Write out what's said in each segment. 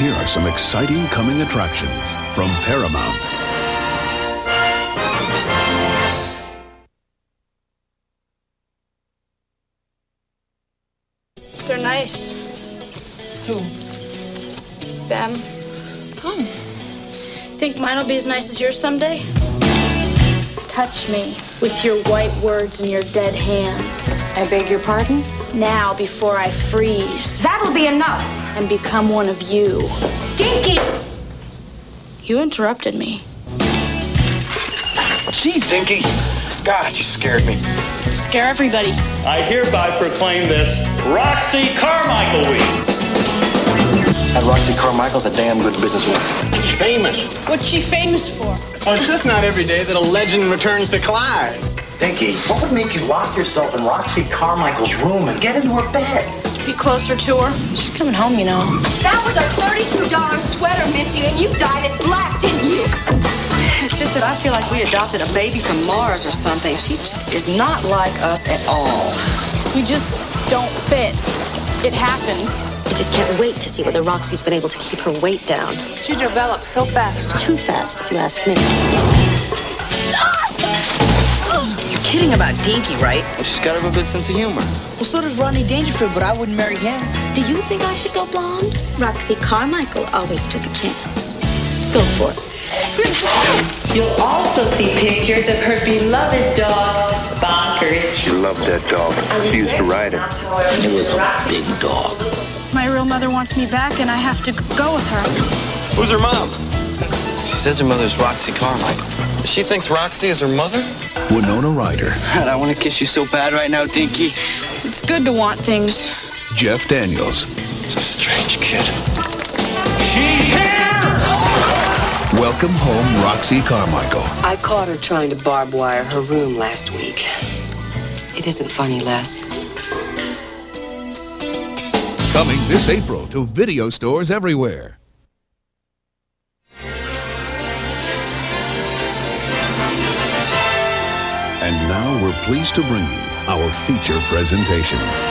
here are some exciting coming attractions from Paramount. They're nice. Who? Them. Oh. Think mine'll be as nice as yours someday? Touch me with your white words and your dead hands. I beg your pardon? Now, before I freeze That'll be enough. And become one of you. Dinky! You interrupted me. Jeez, Dinky. God, you scared me. Scare everybody. I hereby proclaim this Roxy Carmichael Week. That Roxy Carmichael's a damn good businesswoman. She's famous. What's she famous for? Oh, it's just not every day that a legend returns to Clyde. Dinky, what would make you lock yourself in Roxy Carmichael's room and get into her bed? Be closer to her. She's coming home, you know. That was a $32 sweater, Missy, and you dyed it black, didn't you? It's just that I feel like we adopted a baby from Mars or something. She just is not like us at all. We just don't fit. It happens. I just can't wait to see whether Roxy's been able to keep her weight down. She developed so fast. Too fast, if you ask me. You're kidding about Dinky, right? She's got to have a good sense of humor. Well, so does Rodney Dangerfield, but I wouldn't marry him. Do you think I should go blonde? Roxy Carmichael always took a chance. Go for it. You'll also see pictures of her beloved dog, Bonkers. She loved that dog. She used to ride it. It was a big dog. My real mother wants me back, and I have to go with her. Who's her mom? She says her mother's Roxy Carmichael. She thinks Roxy is her mother? Winona Ryder, God, I want to kiss you so bad right now, Dinky. It's good to want things. Jeff Daniels, It's a strange kid. She's here! welcome home Roxy Carmichael. I caught her trying to barbed wire her room last week. It isn't funny, Les. Coming this April to video stores everywhere. We're pleased to bring you our feature presentation.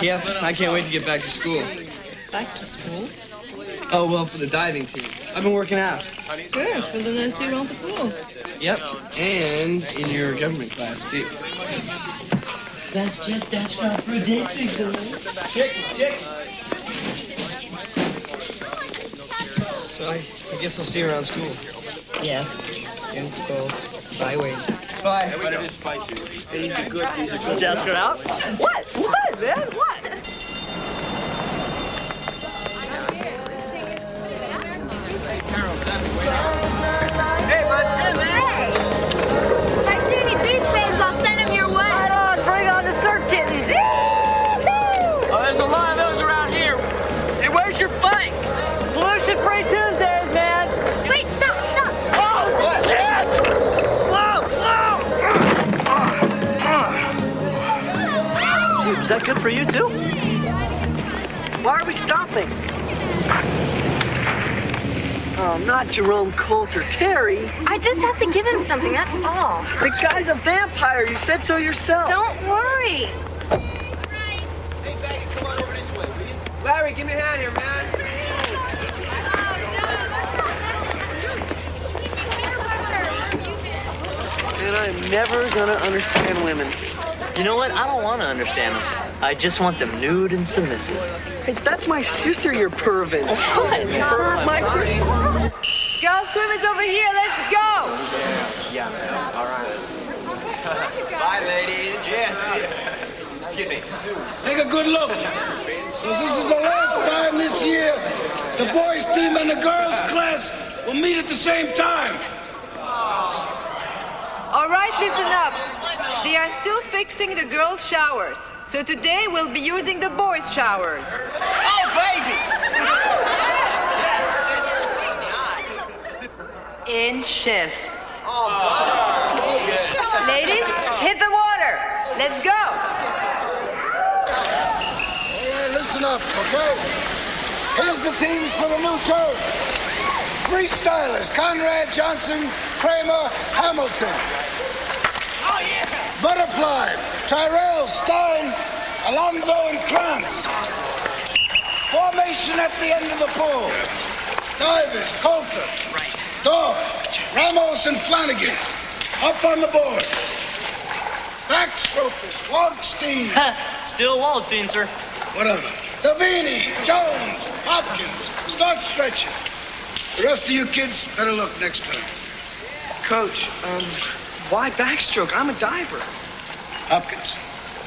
Yeah, I can't wait to get back to school. Back to school? Oh, well, for the diving team. I've been working out. Good. Well, then I see you around the pool. Yep, and in your government class, too. That's just that stuff for a date thing, Chicken, chicken. So I, I guess I'll see you around school. Yes. See you in school. Bye, Wade. Bye. But it is spicy. These are good. These are good. Did you out? What? What, man? What? For you, too? Why are we stopping? Oh, not Jerome Coulter. Terry, I just have to give him something, that's all. the guy's a vampire. You said so yourself. Don't worry. Larry, give me a hand here, man. And I'm never gonna understand women. You know what? I don't want to understand them. I just want them nude and submissive. Hey, that's my sister, you're pervin. What? My sister. Girls swimmers over here, let's go! Yeah. yeah. All right. Bye, ladies. Yes. Excuse me. Take a good look. This is the last time this year the boys team and the girls class will meet at the same time. All right, listen up. They are still fixing the girls' showers. So today we'll be using the boys' showers. Oh, babies. In shifts. Oh, Ladies, hit the water. Let's go. All right, listen up, okay? Here's the teams for the new term. Freestylers, Conrad Johnson, Kramer, Hamilton. Yeah. Butterfly, Tyrell, Stein, Alonzo, and Krantz. Formation at the end of the pool. Divers, Coulter. Right. Dog, Ramos, and Flanagan. Up on the board. Backstrokers, Waldstein. Still Waldstein, sir. Whatever. Davini, Jones, Hopkins. Start stretching. The rest of you kids better look next time. Coach, um, why backstroke? I'm a diver. Hopkins,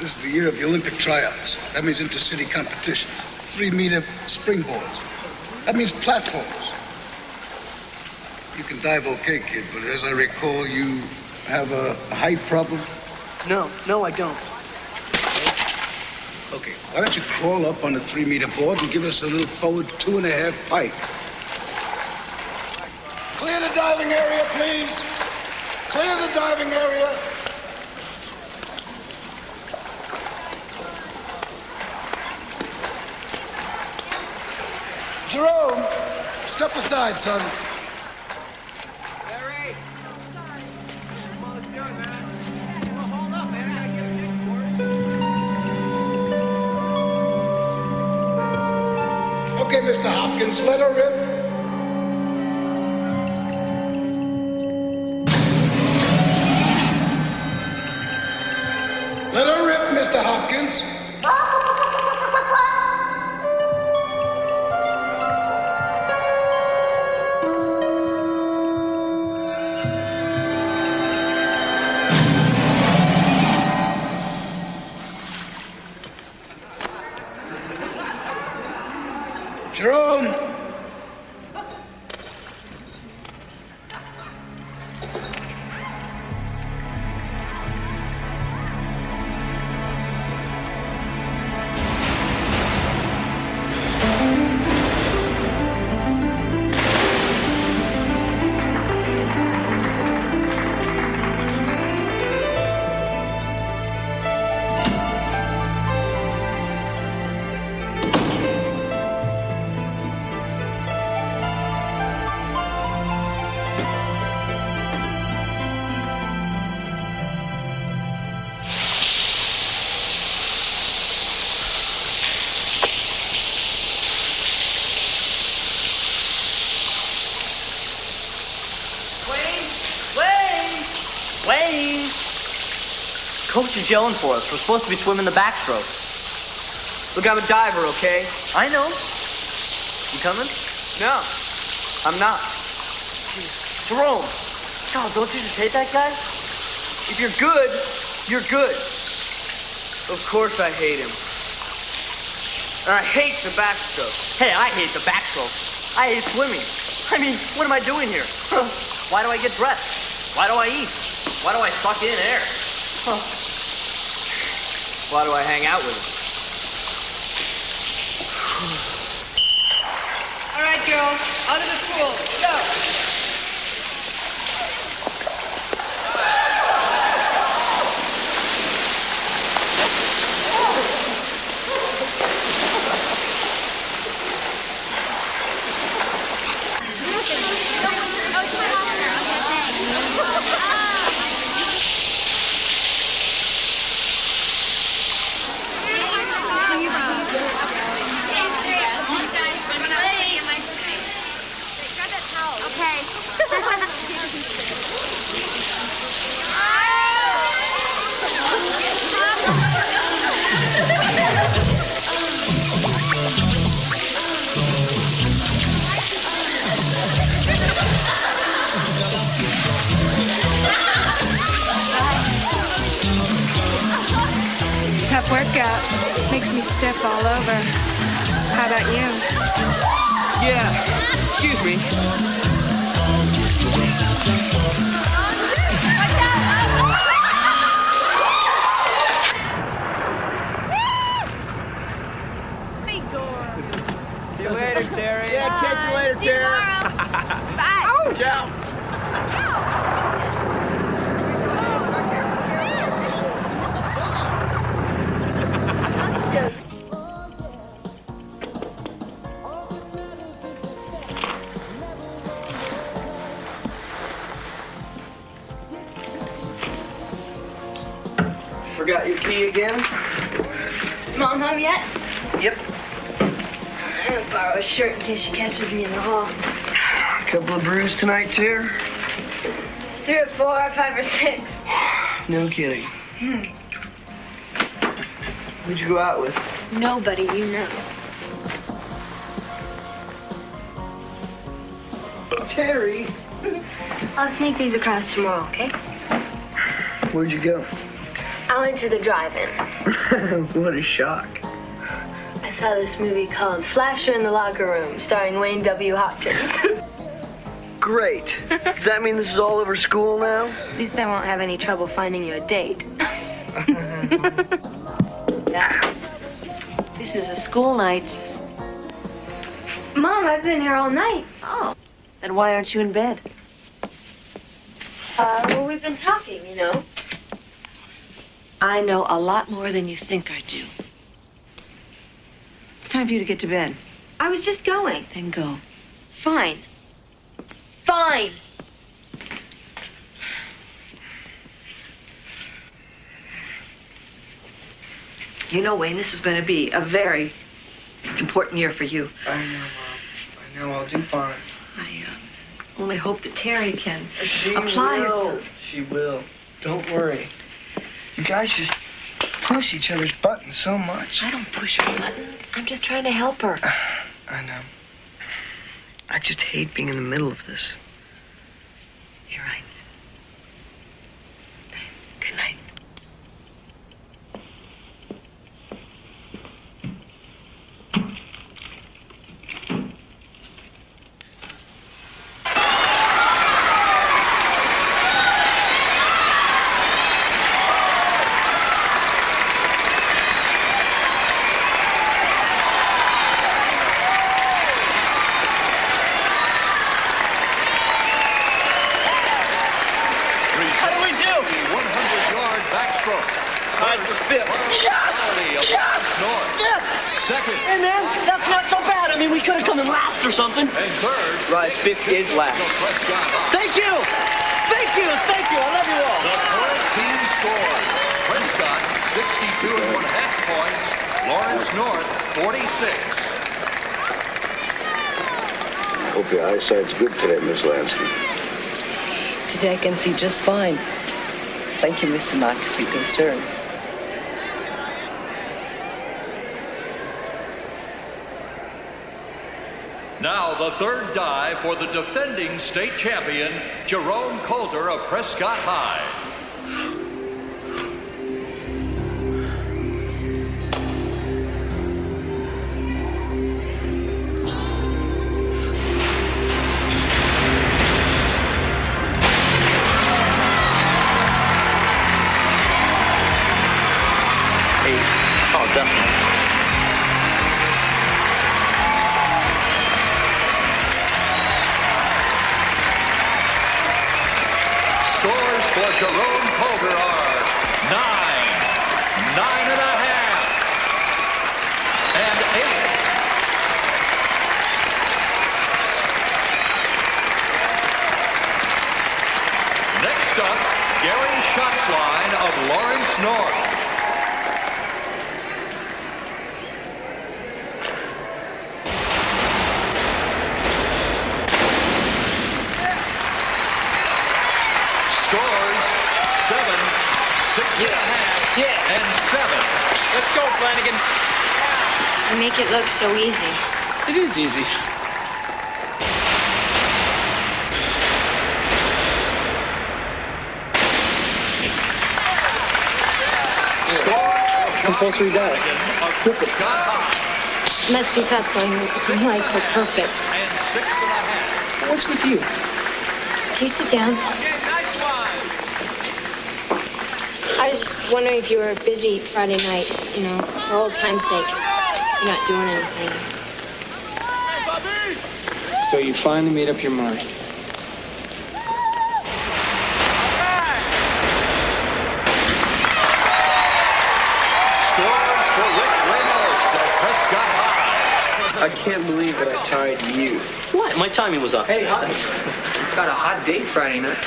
this is the year of the Olympic tryouts. That means intercity competitions. Three meter springboards. That means platforms. You can dive okay, kid, but as I recall, you have a height problem. No, no, I don't. Okay, why don't you crawl up on the three meter board and give us a little forward two and a half pike? Clear the diving area, please. Clear the diving area. Jerome, step aside, son. Larry. Okay, Mr. Hopkins, let her rip. Mr. Hopkins. Jerome, Yelling for us. We're supposed to be swimming the backstroke. Look, I'm a diver, okay? I know. You coming? No, I'm not. Jerome. God, don't you just hate that guy? If you're good, you're good. Of course I hate him. And I hate the backstroke. Hey, I hate the backstroke. I hate swimming. I mean, what am I doing here? Why do I get dressed? Why do I eat? Why do I suck in air? Why do I hang out with him? All right, girls, out of the pool. Go. Tough workout. Makes me stiff all over. How about you? Yeah, excuse me. Again? Mom home yet? Yep. I'm gonna borrow a shirt in case she catches me in the hall. A Couple of brews tonight, too? Three or four, or five or six. No kidding. Hmm. Who'd you go out with? Nobody you know. Terry. I'll sneak these across tomorrow, okay? Where'd you go? I went to the drive-in. what a shock. I saw this movie called Flasher in the Locker Room, starring Wayne W. Hopkins. Great. Does that mean this is all over school now? At least I won't have any trouble finding you a date. Yeah. This is a school night. Mom, I've been here all night. Oh. Then why aren't you in bed? Uh, well, we've been talking, you know. I know a lot more than you think I do. It's time for you to get to bed. I was just going. Then go. Fine. Fine. You know, Wayne, this is going to be a very important year for you. I know, Mom. I know I'll do fine. I uh, only hope that Terry can She apply will. herself. She will. Don't worry. You guys just push each other's buttons so much. I don't push her buttons. I'm just trying to help her. I know. I just hate being in the middle of this. You're right. Good night. How do we do? 100-yard backstroke. Tied for fifth. Yes! Yes! North. Second. Hey, man, that's not so bad. I mean, we could have come in last or something. And third. Rice, fifth is last. Thank you. Thank you. Thank you. I love you all. The correct team scored. Prescott, 62 and one half points. Lawrence North, 46. Hope your eyesight's good today, Miss Lansky. Today I can see just fine. Thank you, Mr. Mack, for your concern. Now the third dive for the defending state champion, Jerome Coulter of Prescott High. So easy. It is easy. Compulsory diet. Must be tough going your life so perfect. What's with you? Can you sit down? I was just wondering if you were busy Friday night, you know, for old time's sake. You're not doing anything. So you finally made up your mind. Scores for Rick Ramos of Prescott High. I can't believe that I tied you. What? My timing was off. Hey, Hans. Got a hot date Friday night.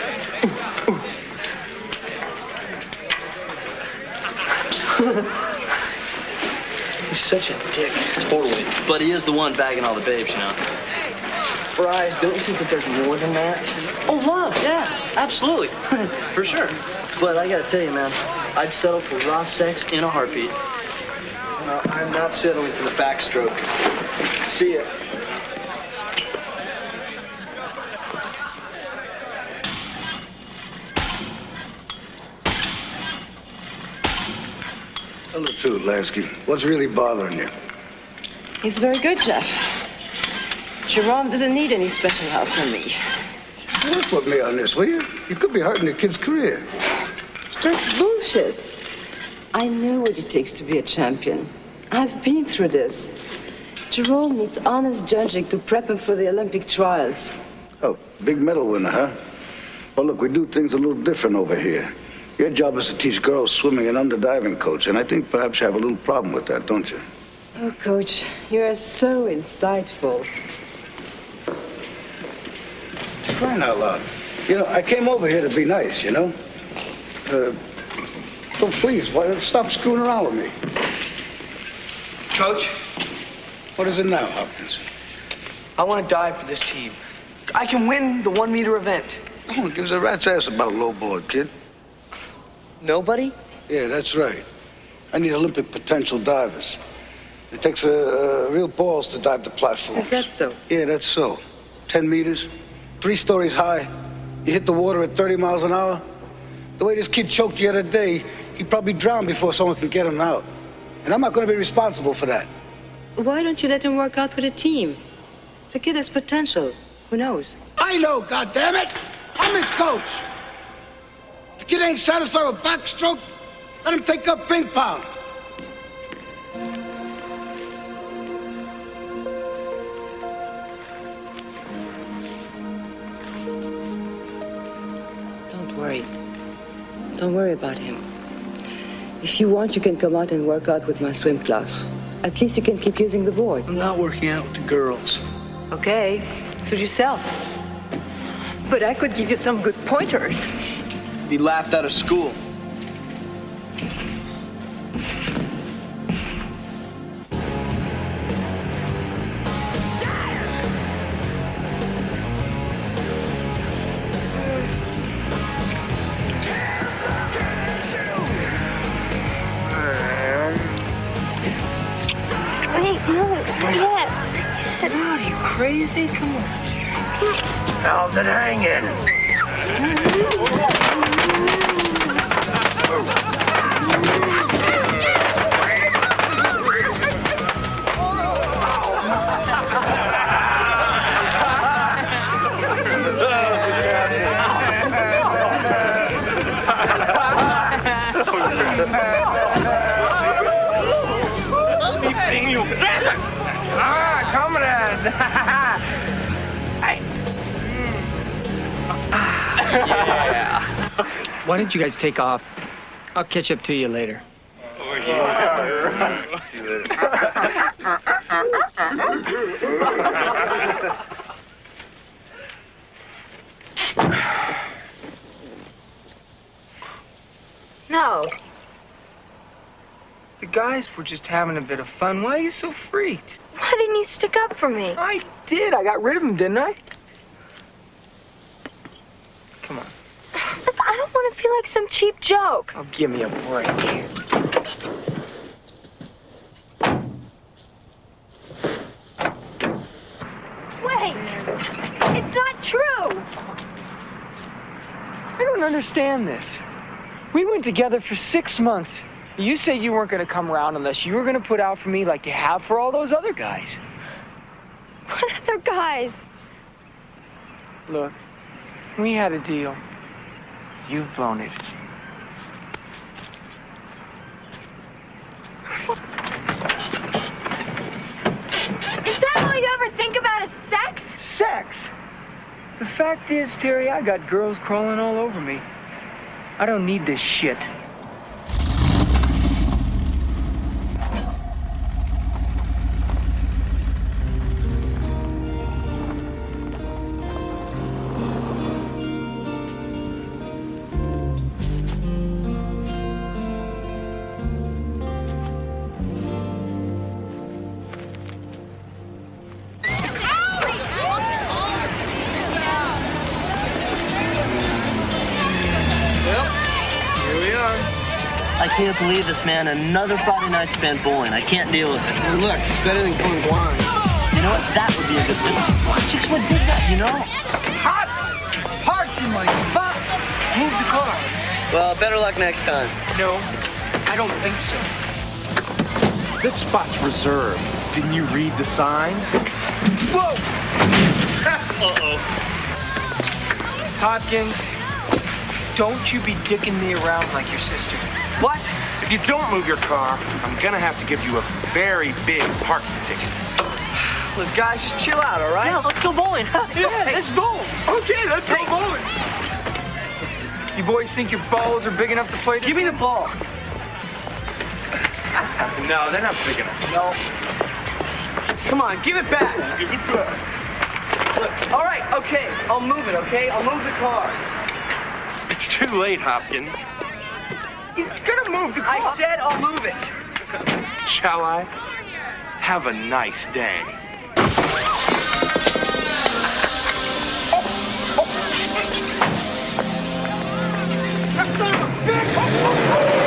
He's such a dick. Totally. But he is the one bagging all the babes, you know. Bryce, don't you think that there's more than that? Oh, love, yeah, absolutely. for sure. But I gotta tell you, man, I'd settle for raw sex in a heartbeat. No, I'm not settling for the backstroke. See ya. Tell the truth, Lansky. What's really bothering you? He's very good, Jeff. Jerome doesn't need any special help from me. Work with me on this, will you? You could be hurting the kid's career. That's bullshit. I know what it takes to be a champion. I've been through this. Jerome needs honest judging to prep him for the Olympic trials. Oh, big medal winner, huh? Well, look, we do things a little different over here. Your job is to teach girls swimming and underdiving, coach, and I think perhaps you have a little problem with that, don't you? Oh, Coach, you are so insightful. Crying out loud. You know, I came over here to be nice, you know? Uh, so please, why, stop screwing around with me. Coach, What is it now, Hopkins? I want to dive for this team. I can win the one meter event. No one gives a rat's ass about a low board, kid. Nobody? Yeah, that's right. I need Olympic potential divers. It takes a, a real balls to dive the platform. Is that so? Yeah, that's so. Ten meters, three stories high. You hit the water at 30 miles an hour. The way this kid choked the other day, he'd probably drown before someone can get him out. And I'm not going to be responsible for that. Why don't you let him work out with a team? The kid has potential. Who knows? I know, goddammit! I'm his coach. The kid ain't satisfied with backstroke. Let him take up ping pong. Don't worry. Don't worry about him. If you want, you can come out and work out with my swim class. At least you can keep using the board. I'm not working out with the girls. Okay, suit yourself. But I could give you some good pointers be laughed out of school. crazy? Come on. How's it hanging? comrade! yeah. Why don't you guys take off? I'll catch up to you later. No. The guys were just having a bit of fun. Why are you so freaked? Why didn't you stick up for me? I did. I got rid of him, didn't I? Come on. But I don't want to feel like some cheap joke. Oh, give me a break. Wait! It's not true! I don't understand this. We went together for six months. You said you weren't going to come around unless you were going to put out for me like you have for all those other guys. What other guys? Look, we had a deal. You've blown it. Is that all you ever think about is sex? Sex? The fact is, Terry, I got girls crawling all over me. I don't need this shit. This, man. Another Friday night spent bowling. I can't deal with it. Look, it's better than going blind. You know what? That would be a good thing. Chicks would dig that, you know? Hot! Park in my spot! Move the car. Well, better luck next time. No, I don't think so. This spot's reserved. Didn't you read the sign? Whoa! Uh-oh. Hopkins, don't you be dicking me around like your sister. What? If you don't move your car, I'm gonna have to give you a very big parking ticket. Look, guys, just chill out, all right? Yeah, let's go bowling. Yeah, let's bowl. Okay, let's go bowling. You boys think your balls are big enough to play this? Give me the ball. No, they're not big enough. No. Come on, give it back. Give it back. Look, all right, okay, I'll move it, okay? I'll move the car. It's too late, Hopkins gonna move the. I said I'll move it. Shall I? Have a nice day. Oh, oh.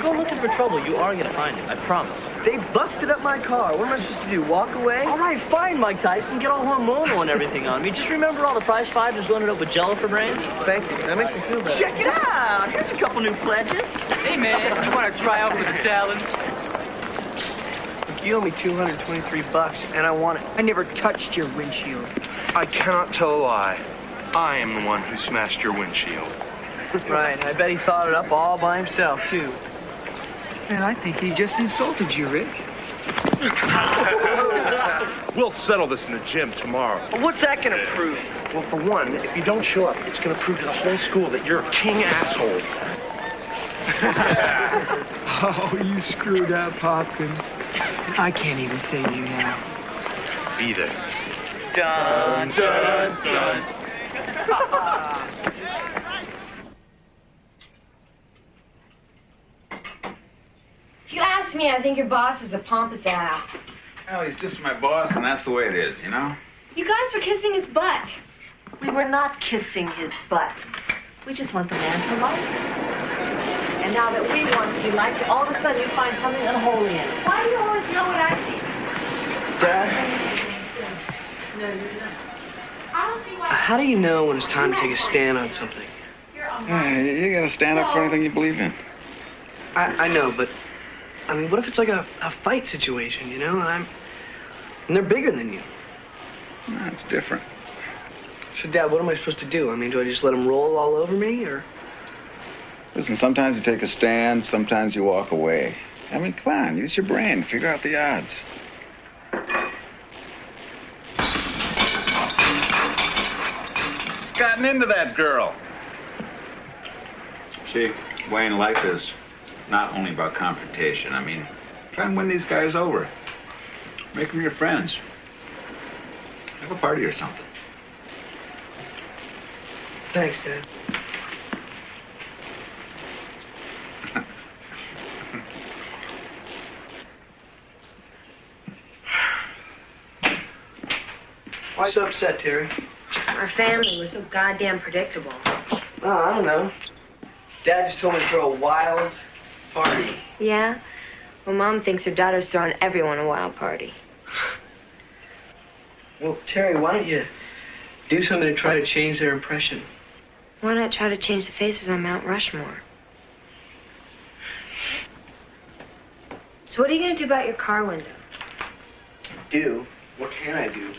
You go looking for trouble, you are gonna find it. I promise. They busted up my car. What am I supposed to do? Walk away? All right, fine, Mike Tyson. Get all hormonal and everything on me. Just remember all the prize fighters loaded up with Jello for brains. Thank you. That makes me feel better. Check it out. Here's a couple new pledges. Hey, man, you want to try out for the salad? Look, you owe me 223 bucks, and I want it. I never touched your windshield. I cannot tell a lie. I am the one who smashed your windshield. right. I bet he thought it up all by himself, too. Man, I think he just insulted you, Rick. we'll settle this in the gym tomorrow. Well, what's that gonna prove? Well, for one, if you don't show up, it's gonna prove to the whole school that you're a king asshole. oh, you screwed up, Hopkins. I can't even save you now. Be there. Dun, dun, dun. If you ask me, I think your boss is a pompous ass. Well, he's just my boss, and that's the way it is, you know? You guys were kissing his butt. We were not kissing his butt. We just want the man to like us. And now that we want to be liked, all of a sudden you find something unholy in it. Why do you always know what I see? Dad, No, you're not. I don't see why. how do you know when it's time to take a stand on something? You're, yeah, you gotta stand up for anything you believe in. I, I know, but I mean, what if it's like a, a fight situation, you know? And I'm and they're bigger than you. That's different. So, Dad, what am I supposed to do? I mean, do I just let them roll all over me, or? Listen, sometimes you take a stand, sometimes you walk away. I mean, come on, use your brain, figure out the odds. What's gotten into that girl? See, Wayne, life is not only about confrontation. I mean, try and win these guys over. Make them your friends. Have a party or something. Thanks, Dad. Why so upset, Terry? Our family was so goddamn predictable. Oh, I don't know. Dad just told me to throw a wild party. Yeah? Well, Mom thinks her daughter's throwing everyone a wild party. Well, Terry, why don't you do something to try to change their impression? Why not try to change the faces on Mount Rushmore? So what are you going to do about your car window? Do? What can I do?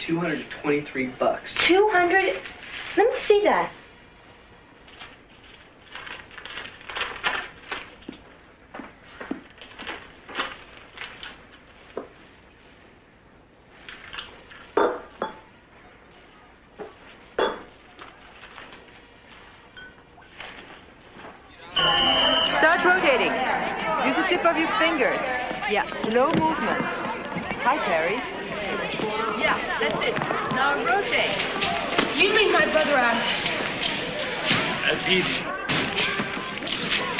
223 bucks. 200? Let me see that. Start rotating. Use the tip of your fingers. Yeah, slow movement. Hi, Terry. Yeah, that's it. Now rotate. You leave my brother out of this. That's easy.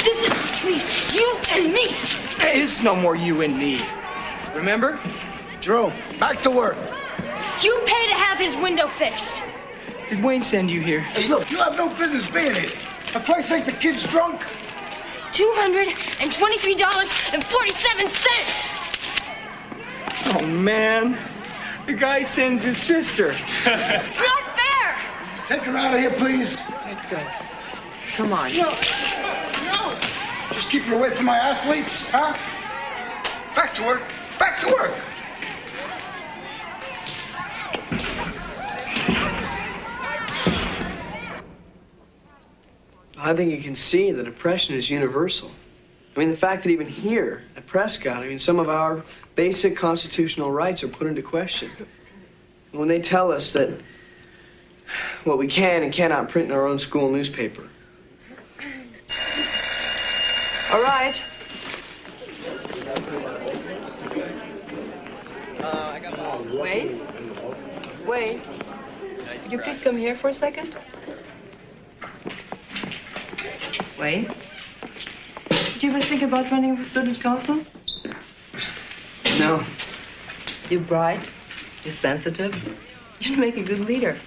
This is between you and me. It's no more you and me. Remember? Jerome, back to work. You pay to have his window fixed. Did Wayne send you here? Hey, look, you have no business being here. A place like the kid's drunk. $223.47. Oh, man. The guy sends his sister. It's not fair. Take her out of here, please. Let's go. Come on. No. No. Just keep her away from my athletes, huh? Back to work. Back to work. I think you can see that depression is universal. I mean, the fact that even here at Prescott, I mean, some of our basic constitutional rights are put into question. When they tell us that what we can and cannot print in our own school newspaper. All right. Wait. Wait. Could you please come here for a second? Wait. Did you ever think about running for student council? No. You're bright. You're sensitive. You'd make a good leader.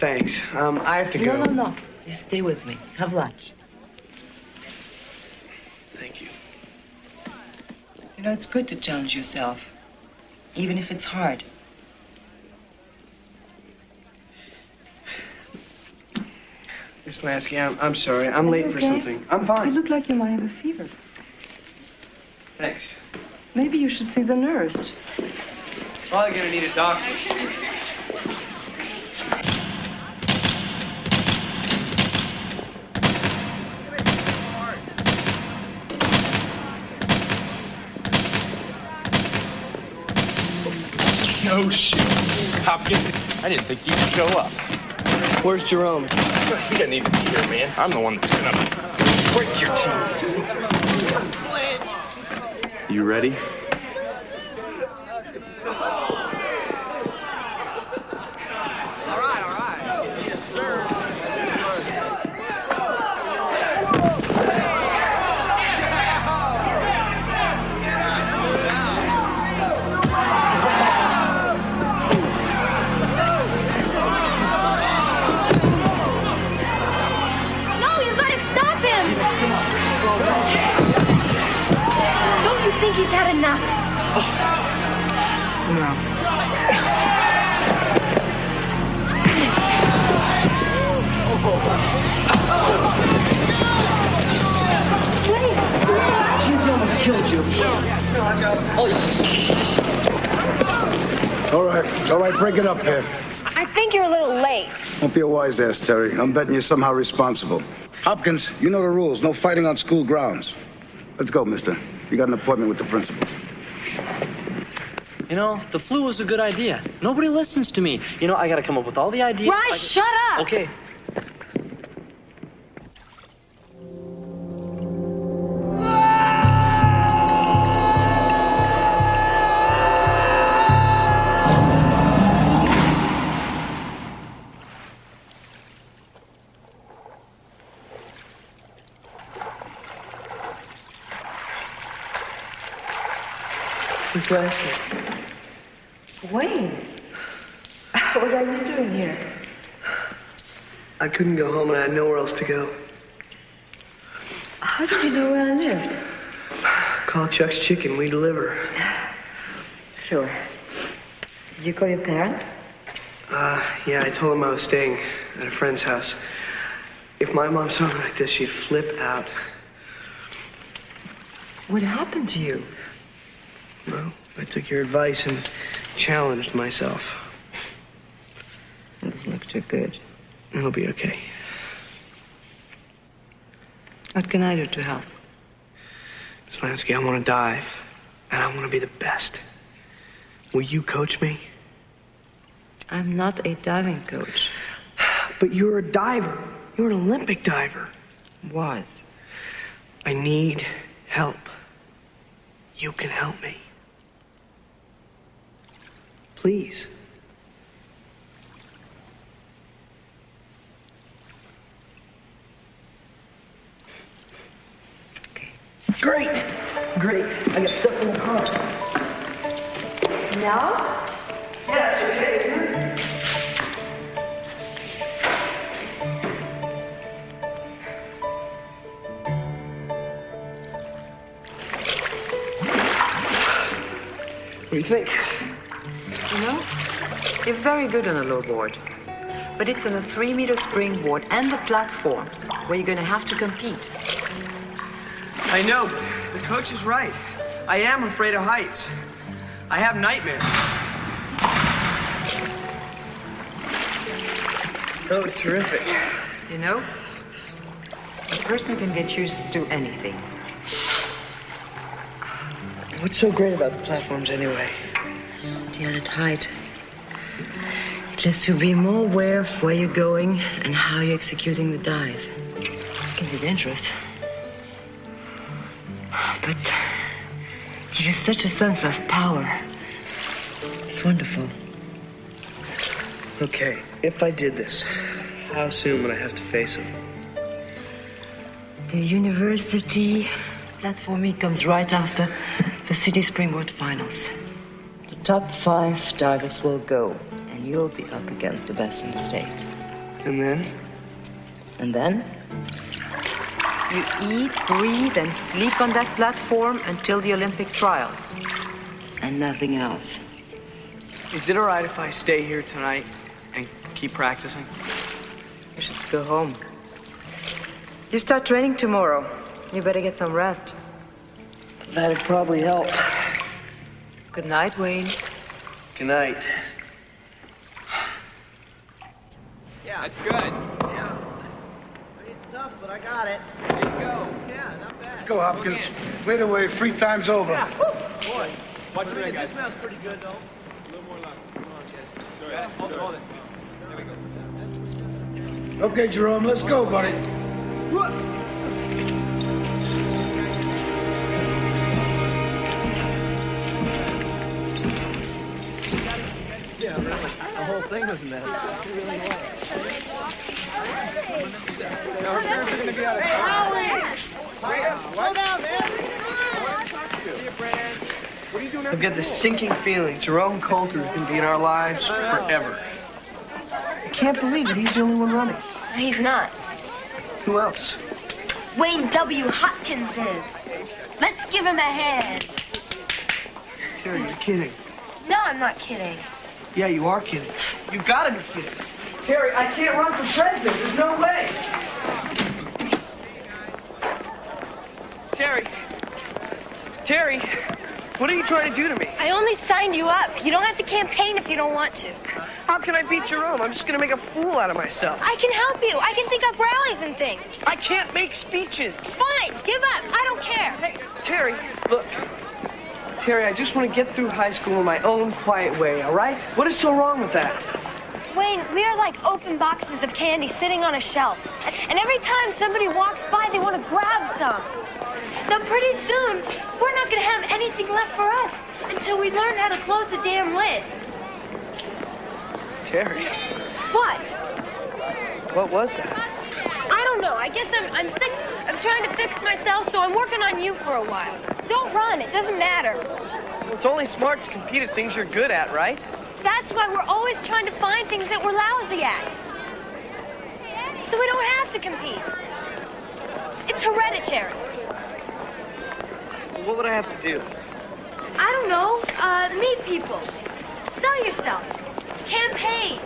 Thanks. Um, I have to no, go. no, no. No. You stay with me. Have lunch. You know, it's good to challenge yourself, even if it's hard. Miss Lansky, I'm, I'm sorry. I'm late for okay? something. I'm fine. You look like you might have a fever. Thanks. Maybe you should see the nurse. Probably gonna need a doctor. No shit. Hopkins, I didn't think you'd show up. Where's Jerome? He doesn't even be here, man. I'm the one that's gonna break your teeth. You ready? All right, all right, break it up here. I think you're a little late. Don't be a wise ass, Terry. I'm betting you're somehow responsible. Hopkins, you know the rules. No fighting on school grounds. Let's go, mister. You got an appointment with the principal. You know, the flu was a good idea. Nobody listens to me. You know, I gotta come up with all the ideas. Why? I- shut up! Okay. I couldn't go home and I had nowhere else to go. How did you know where I lived? Call Chuck's Chicken, we deliver. Sure. Did you call your parents? Uh, yeah, I told them I was staying at a friend's house. If my mom saw me like this, she'd flip out. What happened to you? Well, I took your advice and challenged myself. Doesn't look too good. It'll be okay. What can I do to help? Miss Lansky, I want to dive, and I want to be the best. Will you coach me? I'm not a diving coach. But you're a diver. You're an Olympic diver. Was. I need help. You can help me. Please. Great! Great. I got stuff in the car. Now? Yes, okay. What do you think? You know, you're very good on a low board. But it's on a three meter springboard and the platforms where you're going to have to compete. I know. The coach is right. I am afraid of heights. I have nightmares. Oh, it's terrific. You know, a person can get used to do anything. What's so great about the platforms anyway? You're at height. It lets you be more aware of where you're going and how you're executing the dive. It can be dangerous. But it gives such a sense of power. It's wonderful. Okay, if I did this, how soon would I have to face him? The university platform meet comes right after the city springboard finals. The top five divers will go, and you'll be up against the best in the state. And then? And then? You eat, breathe, and sleep on that platform until the Olympic trials. And nothing else. Is it alright if I stay here tonight and keep practicing? You should go home. You start training tomorrow. You better get some rest. That'd probably help. Good night, Wayne. Good night. Yeah, that's good. Yeah. It's tough, but I got it. There you go. Yeah, not bad. Let's go, Hopkins. Wait away. Free time's over. Yeah. Woo. Boy. Watch it, This smells pretty good, though. A little more luck. Come on, guys. Yeah, hold it, hold it. There we go. Okay, Jerome, let's go, buddy. Yeah, really. The whole thing was a mess. It really was. Our parents are going to be out of town. Slow down, man. I've got this sinking feeling Jerome Coulter is going to be in our lives forever. I can't believe that he's the only one running. He's not. Who else? Wayne W. Hopkins is. Let's give him a hand. Terry, you're kidding. No, I'm not kidding. Yeah, you are kidding. You gotta be kidding. Terry, I can't run for president. There's no way. Terry. Terry, what are you trying to do to me? I only signed you up. You don't have to campaign if you don't want to. How can I beat Jerome? I'm just gonna make a fool out of myself. I can help you. I can think up rallies and things. I can't make speeches. Fine, give up. I don't care. Hey, Terry, look. Terry, I just want to get through high school in my own quiet way, all right? What is so wrong with that? Wayne, we are like open boxes of candy sitting on a shelf. And every time somebody walks by, they want to grab some. Now, pretty soon, we're not going to have anything left for us until we learn how to close the damn lid. Terry, What? what was that? I don't know. I guess I'm, I'm sick of trying to fix myself, so I'm working on you for a while. Don't run. It doesn't matter. Well, it's only smart to compete at things you're good at, right? That's why we're always trying to find things that we're lousy at. So we don't have to compete. It's hereditary. What would I have to do? I don't know. Uh, meet people. Sell yourself. Campaign.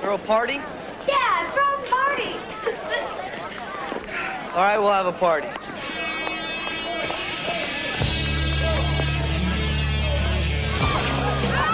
Throw a party? Yeah, throw a party. All right, we'll have a party.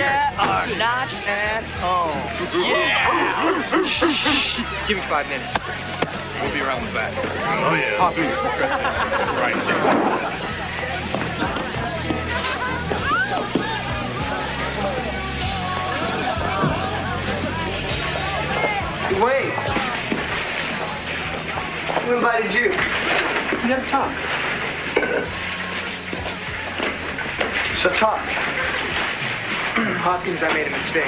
and Dada are not at home. Yeah! Give me five minutes. We'll be around the back. Oh, yeah. Poppy. Right. Wait. Who invited you? You gotta talk. So talk. Hopkins, I made a mistake.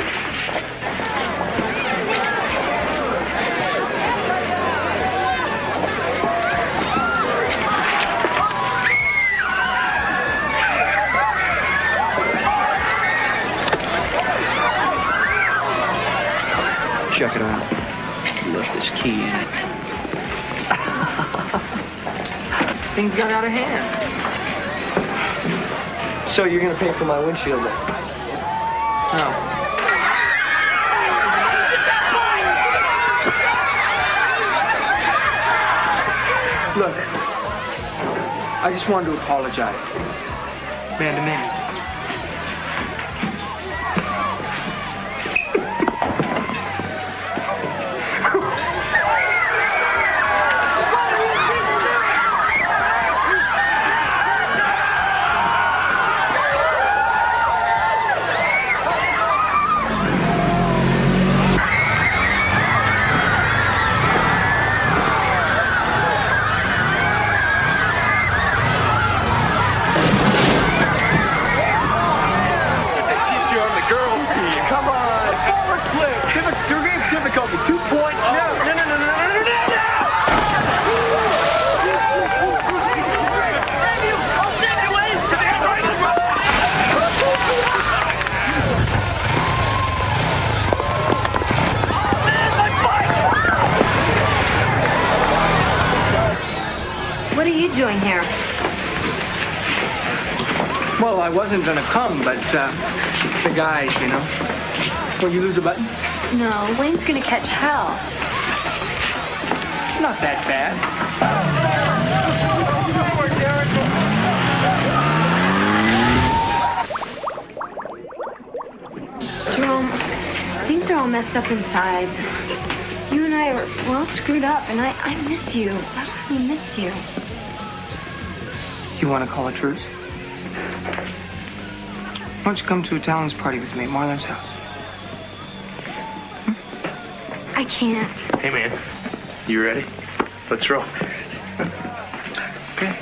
Check it out. Look, this key in it. Things got out of hand. So you're gonna pay for my windshield then? I just wanted to apologize. Man to man. Wasn't gonna come, but uh, the guys, you know. Will you lose a button? No, Wayne's gonna catch hell. Not that bad. Jerome, things are all messed up inside. You and I are we're all screwed up, and I, I miss you. I really miss you. You want to call a truce? Why don't you come to a Talons party with me at Marlon's house? I can't. Hey, man. You ready? Let's roll. Okay.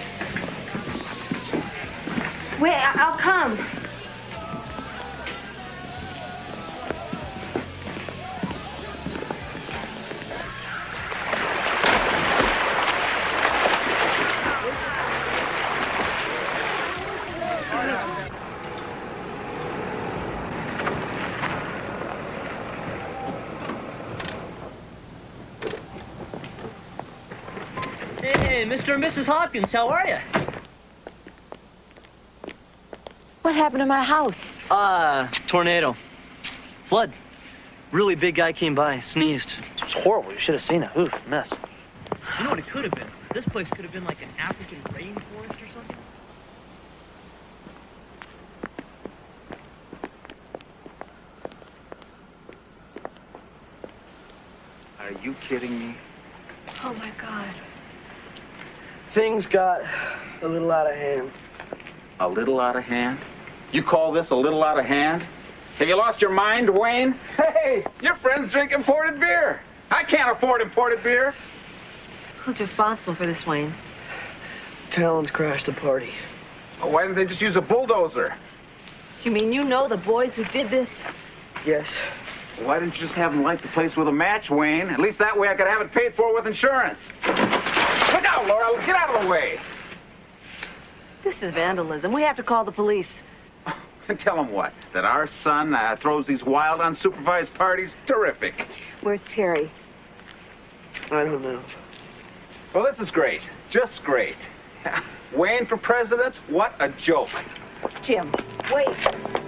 Wait, I- I'll come. Hey, Mr. and Mrs. Hopkins, how are you? What happened to my house? Uh, tornado. Flood. Really big guy came by, sneezed. It was horrible. You should have seen it. Ooh, mess. You know what it could have been? This place could have been like an African rainforest or something. Are you kidding me? Oh my God. Things got a little out of hand. A little out of hand? You call this a little out of hand? Have you lost your mind, Wayne? Hey, your friend's drink imported beer. I can't afford imported beer. Who's responsible for this, Wayne? Talons crashed the party. Oh, why didn't they just use a bulldozer? You mean you know the boys who did this? Yes. Why didn't you just have them light the place with a match, Wayne? At least that way I could have it paid for with insurance. Look out, Laura. Get out of the way. This is vandalism. We have to call the police. And tell them what? That our son uh, throws these wild, unsupervised parties? Terrific. Where's Terry? I don't know. Well, this is great. Just great. Wayne for president? What a joke. Jim, wait.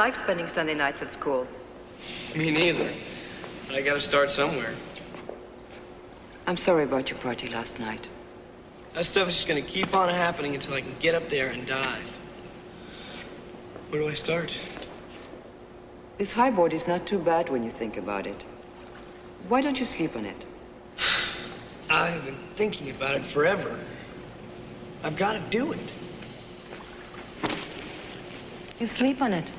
Like spending Sunday nights at school. Me neither. But I gotta start somewhere. I'm sorry about your party last night. That stuff is just gonna keep on happening until I can get up there and dive. Where do I start? This high board is not too bad when you think about it. Why don't you sleep on it? I've been thinking about it forever. I've got to do it. You sleep on it.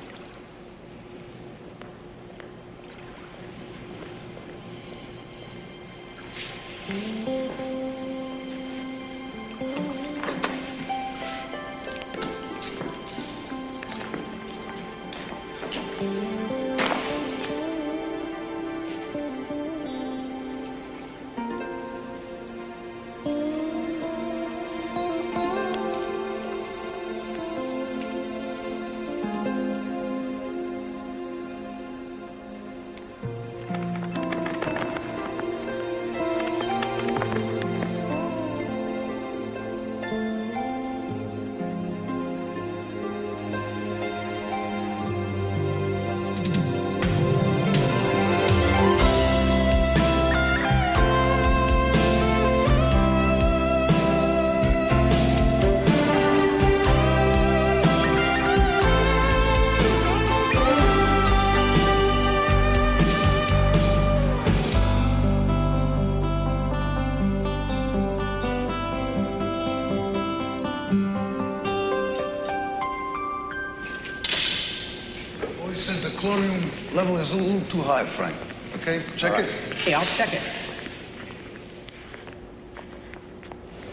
Too high, Frank. Okay, check it. Hey, I'll check it.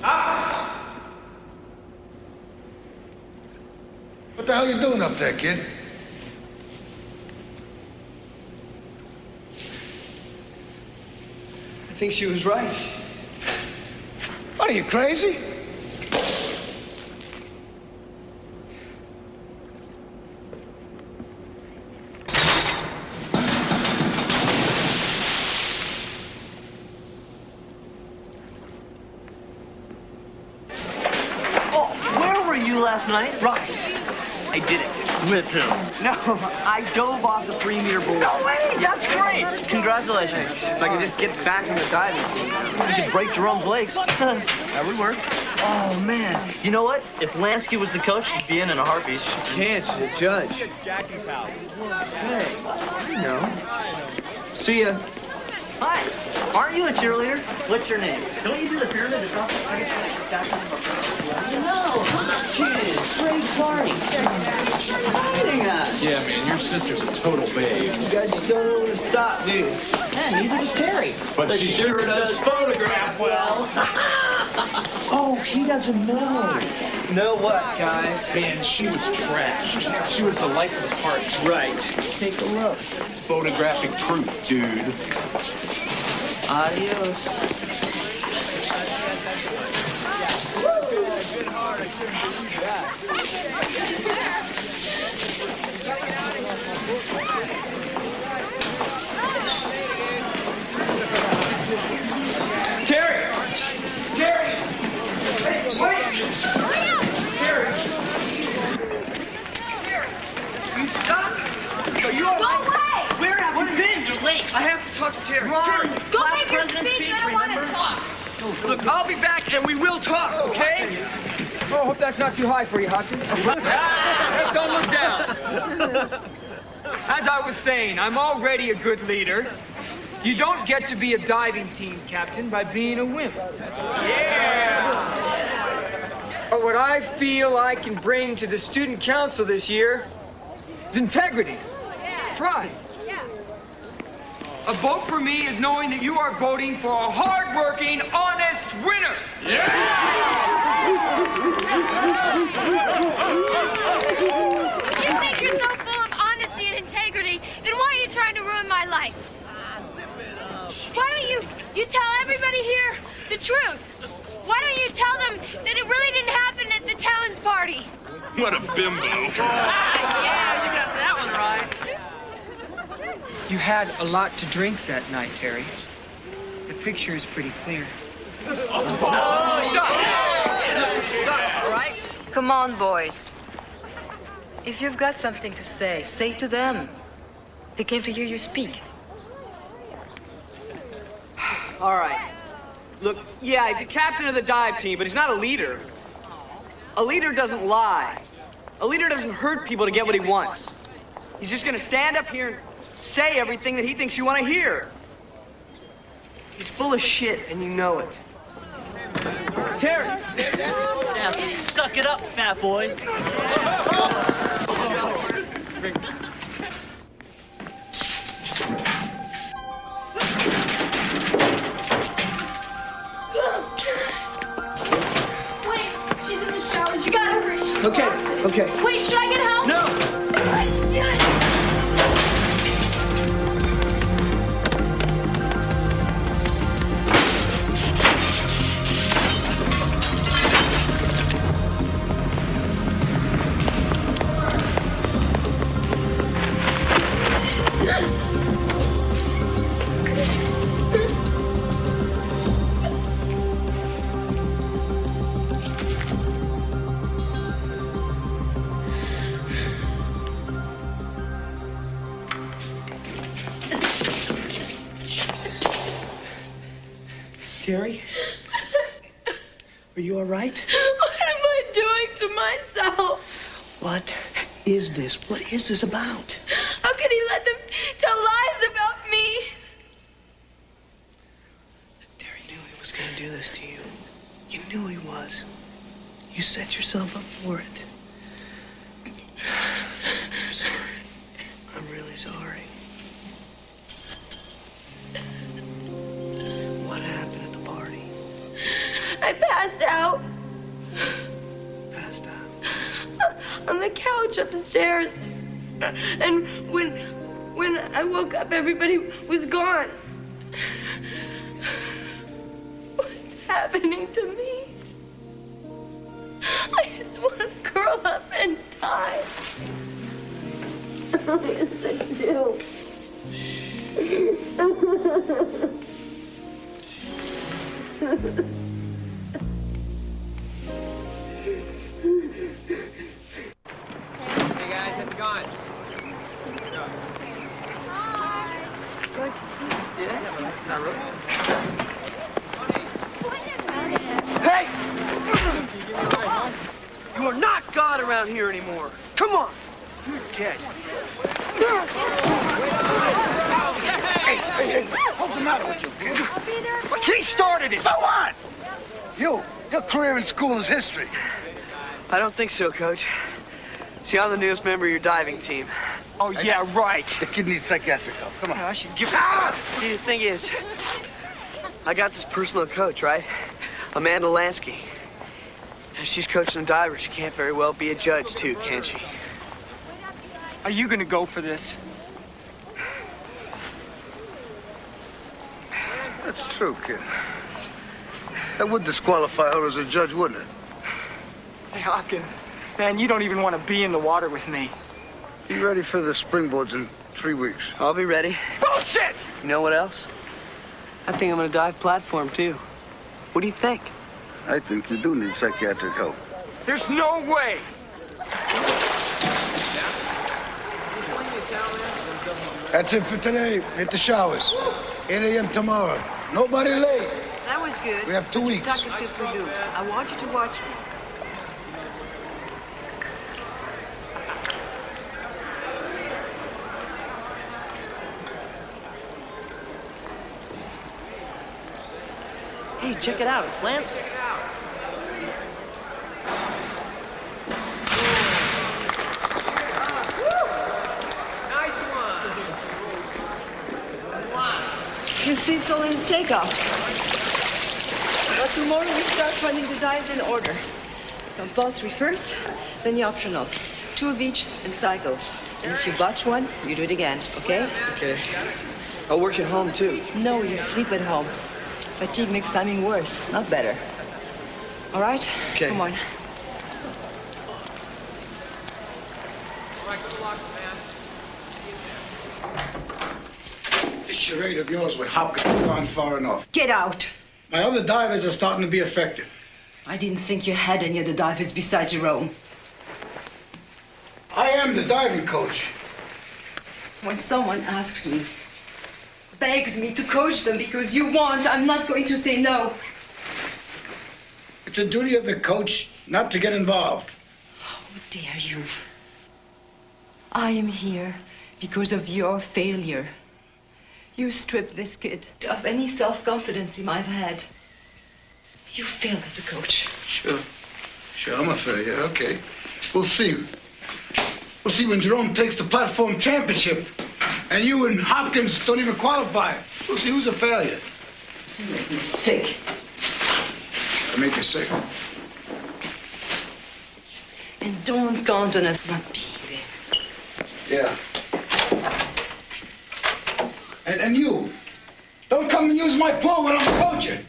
Ah! What the hell you doing up there, kid? I think she was right. What are you crazy? Oh, where were you last night? Right. I did it. With who? No, I dove off the three meter board. No way! That's great! Congratulations. If I could just get back in the diving team, you could break Jerome's legs. that would work. Oh, man. You know what? If Lansky was the coach, she'd be in in a heartbeat. She can't. She's a judge. Jackie's house. Hey, I know. See ya. Hi. Aren't you a cheerleader? What's your name? Don't you do the pyramid at top? No, kids, great party. Exciting us. Yeah, man, your sister's a total babe. You guys just don't know when to stop, do you? Yeah, neither does Terry. But she sure does photograph well. oh, he doesn't know. Know what, guys? Man, she was trash. She was the life of the party. Right. Take a look. Photographic proof, dude. Adios. Terry! Terry! Hey, wait! Terry! You stop! Are you all Go right? away! Where have you been? You're late. I have to talk to Terry. Wrong. Terry, Go Class make your president's speech. I don't want to talk. look, I'll be back and we will talk, okay? Oh, hope that's not too high for you, Hudson. Don't look down. As I was saying, I'm already a good leader. You don't get to be a diving team captain by being a wimp. Yeah! But what I feel I can bring to the student council this year is integrity, pride. A vote for me is knowing that you are voting for a hardworking, honest winner. If you think you're so full of honesty and integrity, then why are you trying to ruin my life? Why don't you you tell everybody here the truth? Why don't you tell them that it really didn't happen at the Talons party? What a bimbo. Ah, yeah, you got that one right. You had a lot to drink that night, Terry. The picture is pretty clear. Stop! Stop, all right? Come on, boys. If you've got something to say, say to them. They came to hear you speak. All right. Look, yeah, he's a captain of the dive team, but he's not a leader. A leader doesn't lie. A leader doesn't hurt people to get what he wants. He's just gonna stand up here and say everything that he thinks you want to hear. He's full of shit, and you know it. Terry! Now, so suck it up, fat boy. Okay, okay. Wait, should I get help? No. This? What is this about? How could he let them tell lies about me? Terry knew he was going to do this to you. You knew he was. You set yourself up for it. Think so, Coach. See, I'm the newest member of your diving team. Oh, yeah, right. The kid needs psychiatric help. Come on. I should give. Ah! See, the thing is, I got this personal coach, right? Amanda Lansky. And she's coaching the divers. She can't very well be a judge, too, can she? Are you gonna go for this? That's true, kid. That would disqualify her as a judge, wouldn't it? Hey, Hopkins, man, you don't even want to be in the water with me. Be ready for the springboards in three weeks. I'll be ready. Bullshit! You know what else? I think I'm gonna dive platform, too. What do you think? I think you do need psychiatric help. There's no way! That's it for today. Hit the showers. 8 a.m. tomorrow. Nobody late. That was good. We have two weeks. Tuck us to produce. I want you to watch me. Hey, check it out. It's Lance. You see, it's all in takeoff. But tomorrow we start running the dives in order. Compulsory first, then the optional. Two of each and cycle. And if you botch one, you do it again, okay? Okay. I'll work at home, too. No, you sleep at home. Fatigue makes timing worse, not better. All right? Okay. Come on. This charade of yours with Hopkins has gone far enough. Get out! My other divers are starting to be effective. I didn't think you had any other divers besides Jerome. I am the diving coach. When someone asks me, begs me to coach them because you want, I'm not going to say no. It's a duty of the coach not to get involved. How dare you? I am here because of your failure. You stripped this kid of any self-confidence he might have had. You failed as a coach. Sure. Sure, I'm a failure. Okay. We'll see. We'll see when Jerome takes the platform championship and you and Hopkins don't even qualify. We'll see who's a failure. You make me sick. I make you sick. And don't count on us not being Yeah. And, and you, don't come and use my pool when I'm coaching.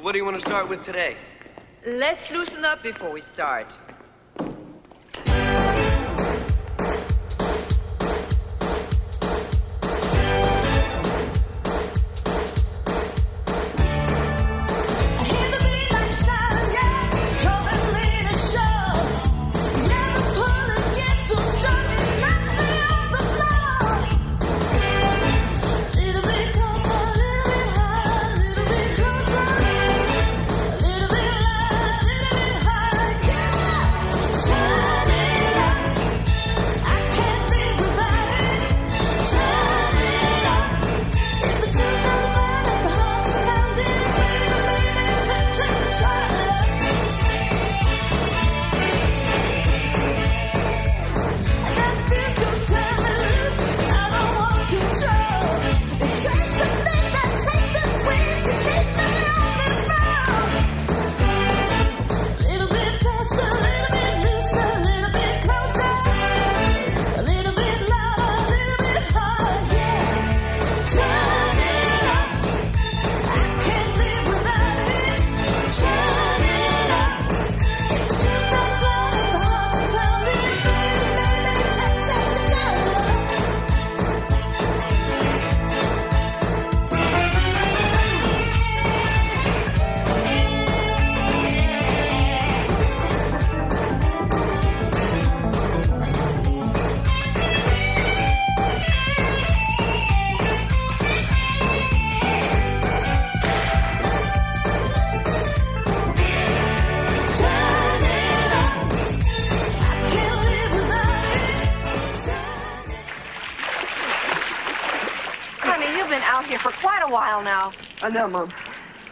So what do you want to start with today? Let's loosen up before we start. Know, Mom.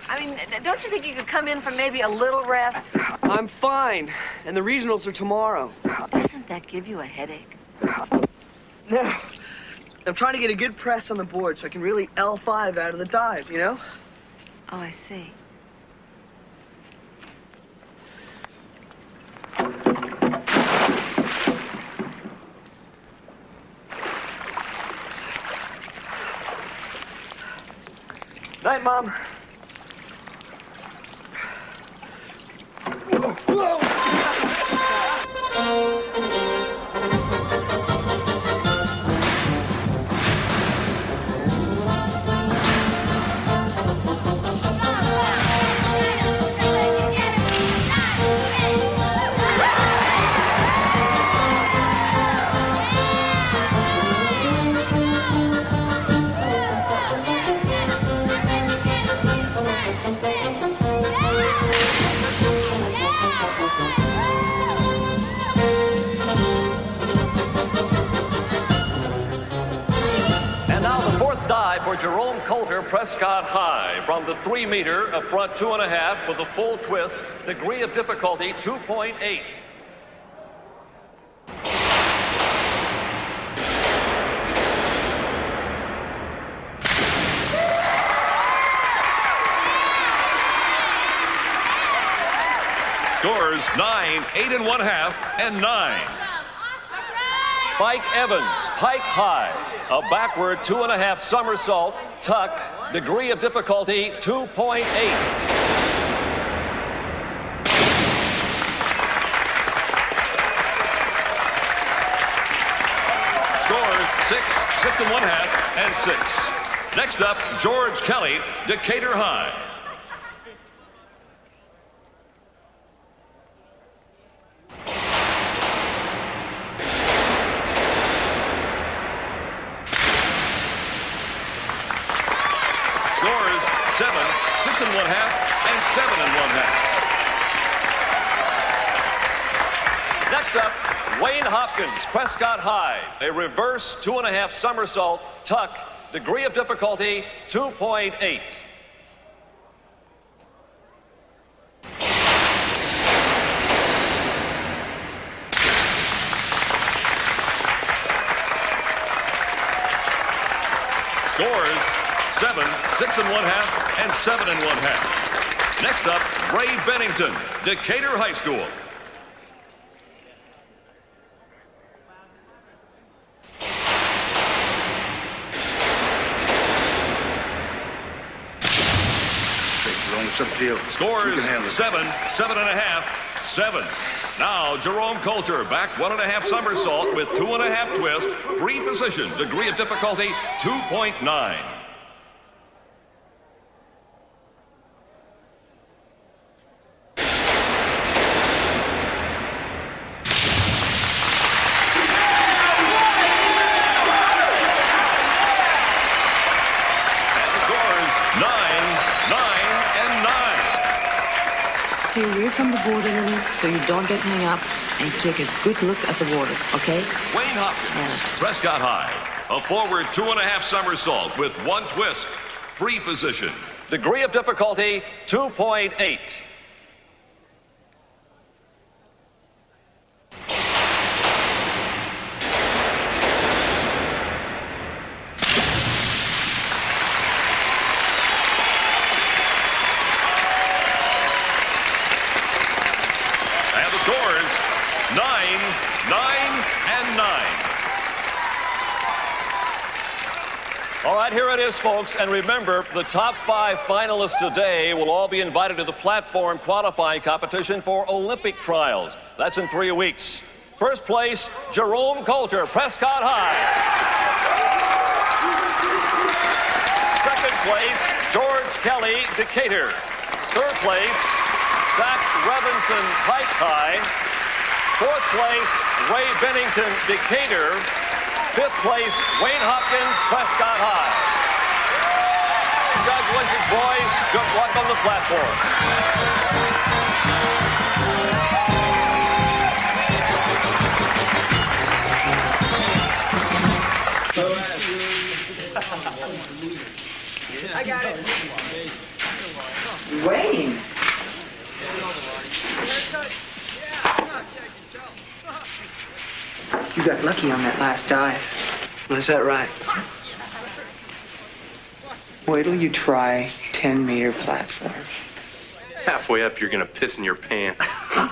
I mean, don't you think you could come in for maybe a little rest? I'm fine. And the regionals are tomorrow. Doesn't that give you a headache? No. I'm trying to get a good press on the board so I can really L5 out of the dive, you know? Oh, I see. Three meter, a front two and a half with a full twist, degree of difficulty 2.8. Scores nine, eight and one half, and nine. Spike Evans, Pike High, a backward two and a half somersault, tuck, degree of difficulty 2.8. Scores six, six and one half, and six. Next up, George Kelly, Decatur High. Scores seven, six and one half, and seven and one half. Next up, Wayne Hopkins, Prescott High, a reverse two and a half somersault tuck, degree of difficulty 2.8. Scores seven, six and one half, and seven and one half. Next up, Ray Bennington, Decatur High School. It's up to you. Scores seven, seven and a half, seven. Now, Jerome Coulter back one and a half somersault with two and a half twist, free position, degree of difficulty 2.9. And the scores nine, nine, and nine. Stay away from the border, Lily, so you don't get hung up, and take a good look at the water, okay? Wayne Hopkins, Prescott High. A forward two and a half somersault with one twist. Free position. Degree of difficulty 2.8. And the scores nine, nine, and nine. All right, here it is, folks. And remember, the top five finalists today will all be invited to the platform qualifying competition for Olympic trials. That's in three weeks. First place, Jerome Coulter, Prescott High. Second place, George Kelly, Decatur. Third place, Zach Robinson, Pike High. Fourth place, Ray Bennington, Decatur. Fifth place, Wayne Hopkins, Prescott High. Congratulations, boys. Good luck on the platform. I got it. Wayne. You got lucky on that last dive. Is that right? Wait till you try 10 meter platform. Halfway up, you're gonna piss in your pants.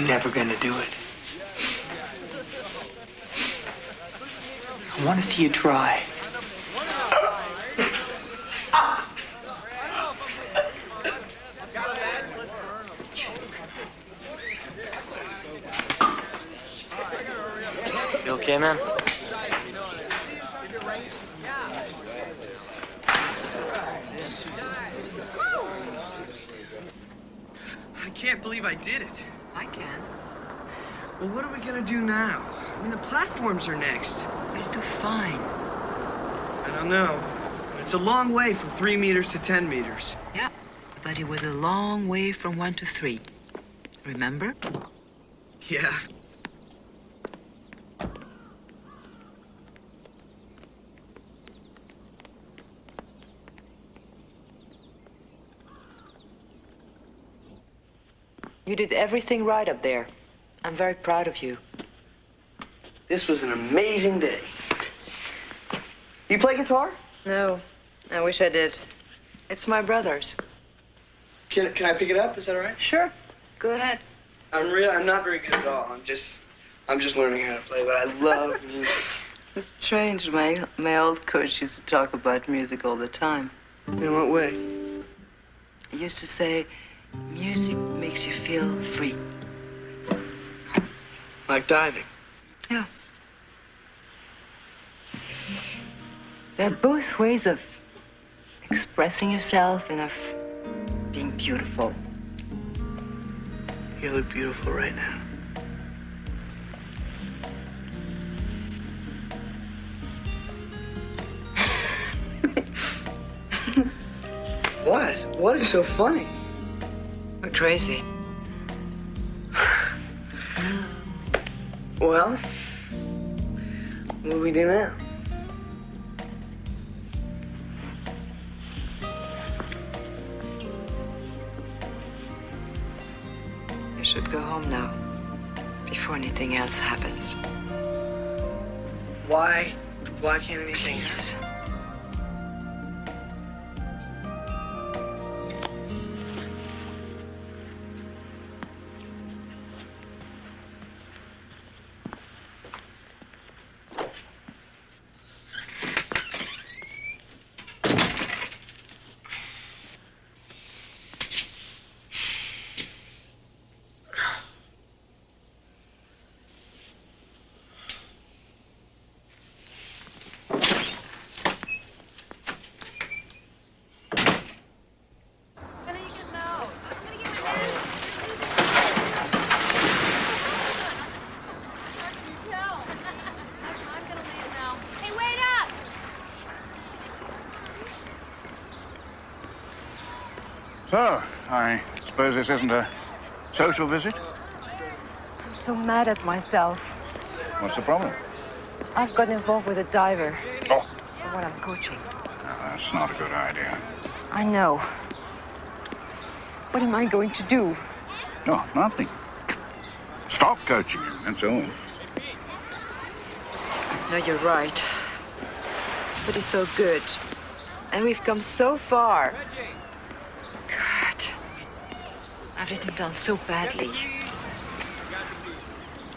Never gonna do it. I want to see you try. You okay, man? I can't believe I did it. I can. Well, what are we gonna do now? I mean, the platforms are next. We'll do fine. I don't know. It's a long way from three meters to ten meters. Yeah, but it was a long way from one to three. Remember? Yeah. You did everything right up there. I'm very proud of you. This was an amazing day. You play guitar? No, I wish I did. It's my brother's. Can, can I pick it up? Is that all right? Sure. Go ahead. I'm real. I'm not very good at all. I'm just, I'm just learning how to play. But I love music. It's strange. My, my old coach used to talk about music all the time. In what way? He used to say, Music makes you feel free. Like diving? Yeah. They're both ways of expressing yourself and of being beautiful. You look beautiful right now. what? What is so funny? We're crazy. Well, what do we do now? You should go home now. Before anything else happens. Why? Why can't anything? Please. Suppose this isn't a social visit? I'm so mad at myself. What's the problem? I've got involved with a diver. Oh. Someone I'm coaching. No, that's not a good idea. I know. What am I going to do? No, nothing. Stop coaching him, that's all. No, you're right. But he's so good. And we've come so far. God. Everything done so badly.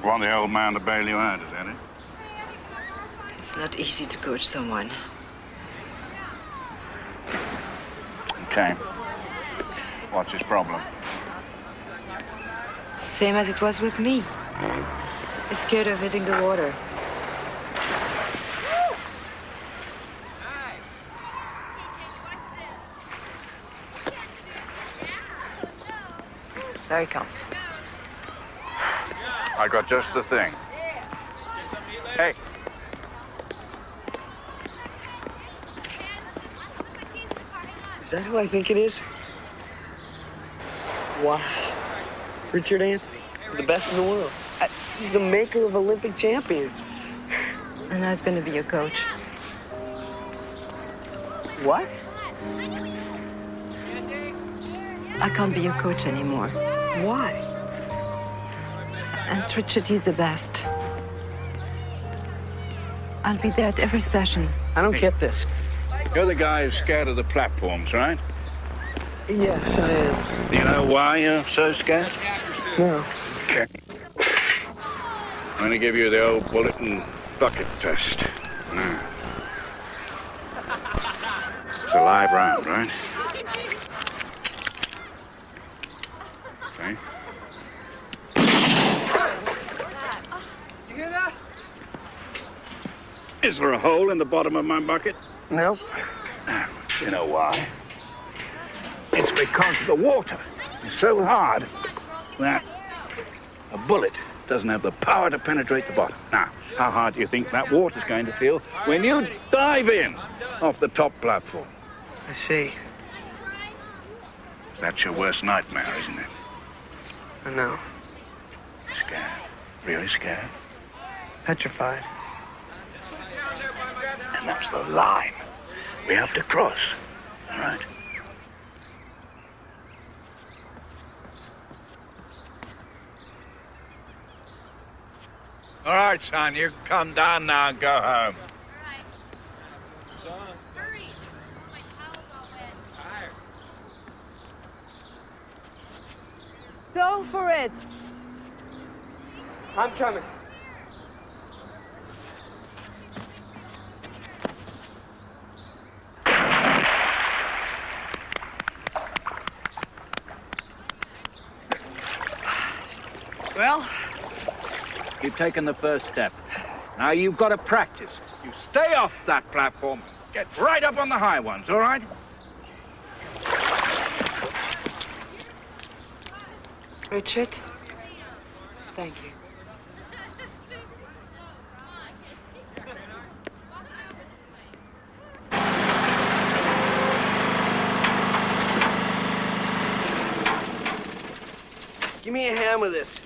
Want the old man to bail you out, is that it? It's not easy to coach someone. Okay. What's his problem? Same as it was with me. He's scared of hitting the water. There he comes. I got just the thing. Hey. Is that who I think it is? Wow. Richard Anthony, the best in the world. He's the maker of Olympic champions. And I was going to be your coach. What? I can't be your coach anymore. Why? And Richard, he's the best. I'll be there at every session. I don't get this. You're the guy who's scared of the platforms, right? Yes, I am. Do you know why you're so scared? No. Okay. I'm going to give you the old bullet and bucket test. Now. It's a live round, right? Okay. You hear that? Is there a hole in the bottom of my bucket? Nope. You know why? It's because the water is so hard that a bullet doesn't have the power to penetrate the bottom. Now, how hard do you think that water's going to feel when you dive in off the top platform? I see. That's your worst nightmare, isn't it? I know. Scared. Really scared? Petrified. And that's the line we have to cross. All right? All right, son, you come down now and go home. All right. Hurry. My towel's all wet. Tired. Go for it. I'm coming. Well? You've taken the first step. Now you've got to practice. You stay off that platform. Get right up on the high ones, all right? Richard, thank you. Give me a hand with this.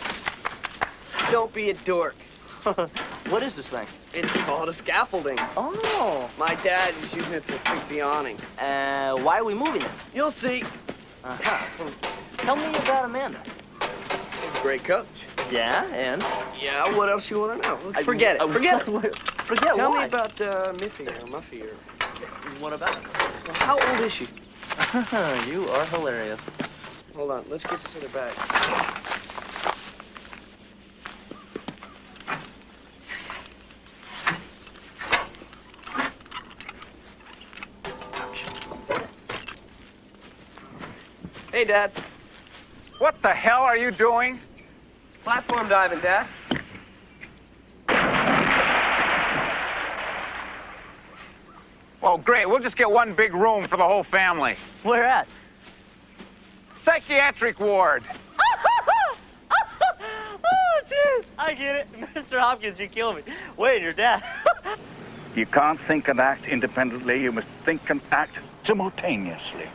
Don't be a dork. what is this thing? It's called a scaffolding. Oh. My dad is using it to fix the awning. Uh, why are we moving it? You'll see. Uh-huh. Tell me about Amanda. Great coach. Yeah, and? Yeah, what else you want to know? I- Forget it. I- Forget it. Forget Tell me about uh, Miffy or Muffy or... What about it? Well, how old is she? you are hilarious. Hold on, let's get this in her bag. Hey, Dad. What the hell are you doing? Platform diving, Dad. Oh, great. We'll just get one big room for the whole family. Where at? Psychiatric ward. oh, jeez. I get it. Mr. Hopkins, you kill me. Wait, your dad. You can't think and act independently. You must think and act simultaneously.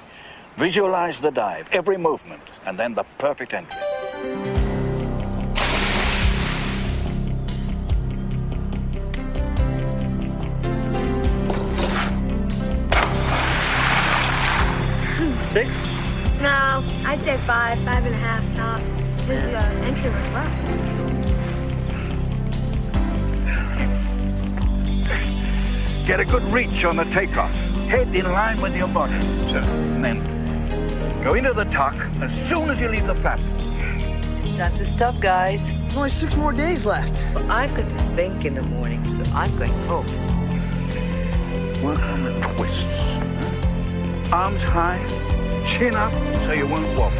Visualize the dive, every movement, and then the perfect entry. Six? No, I'd say five, five and a half tops. His uh, entry was well. Get a good reach on the takeoff. Head in line with your body, sir. And then go into the tuck as soon as you leave the platform. Time to tough, guys. Only six more days left. I've got to think in the morning, so I'm going home. Work on the twists. huh? Arms high, chin up, so you won't wobble.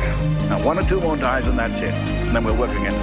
Now, one or two more dives and that's it. And then we'll work again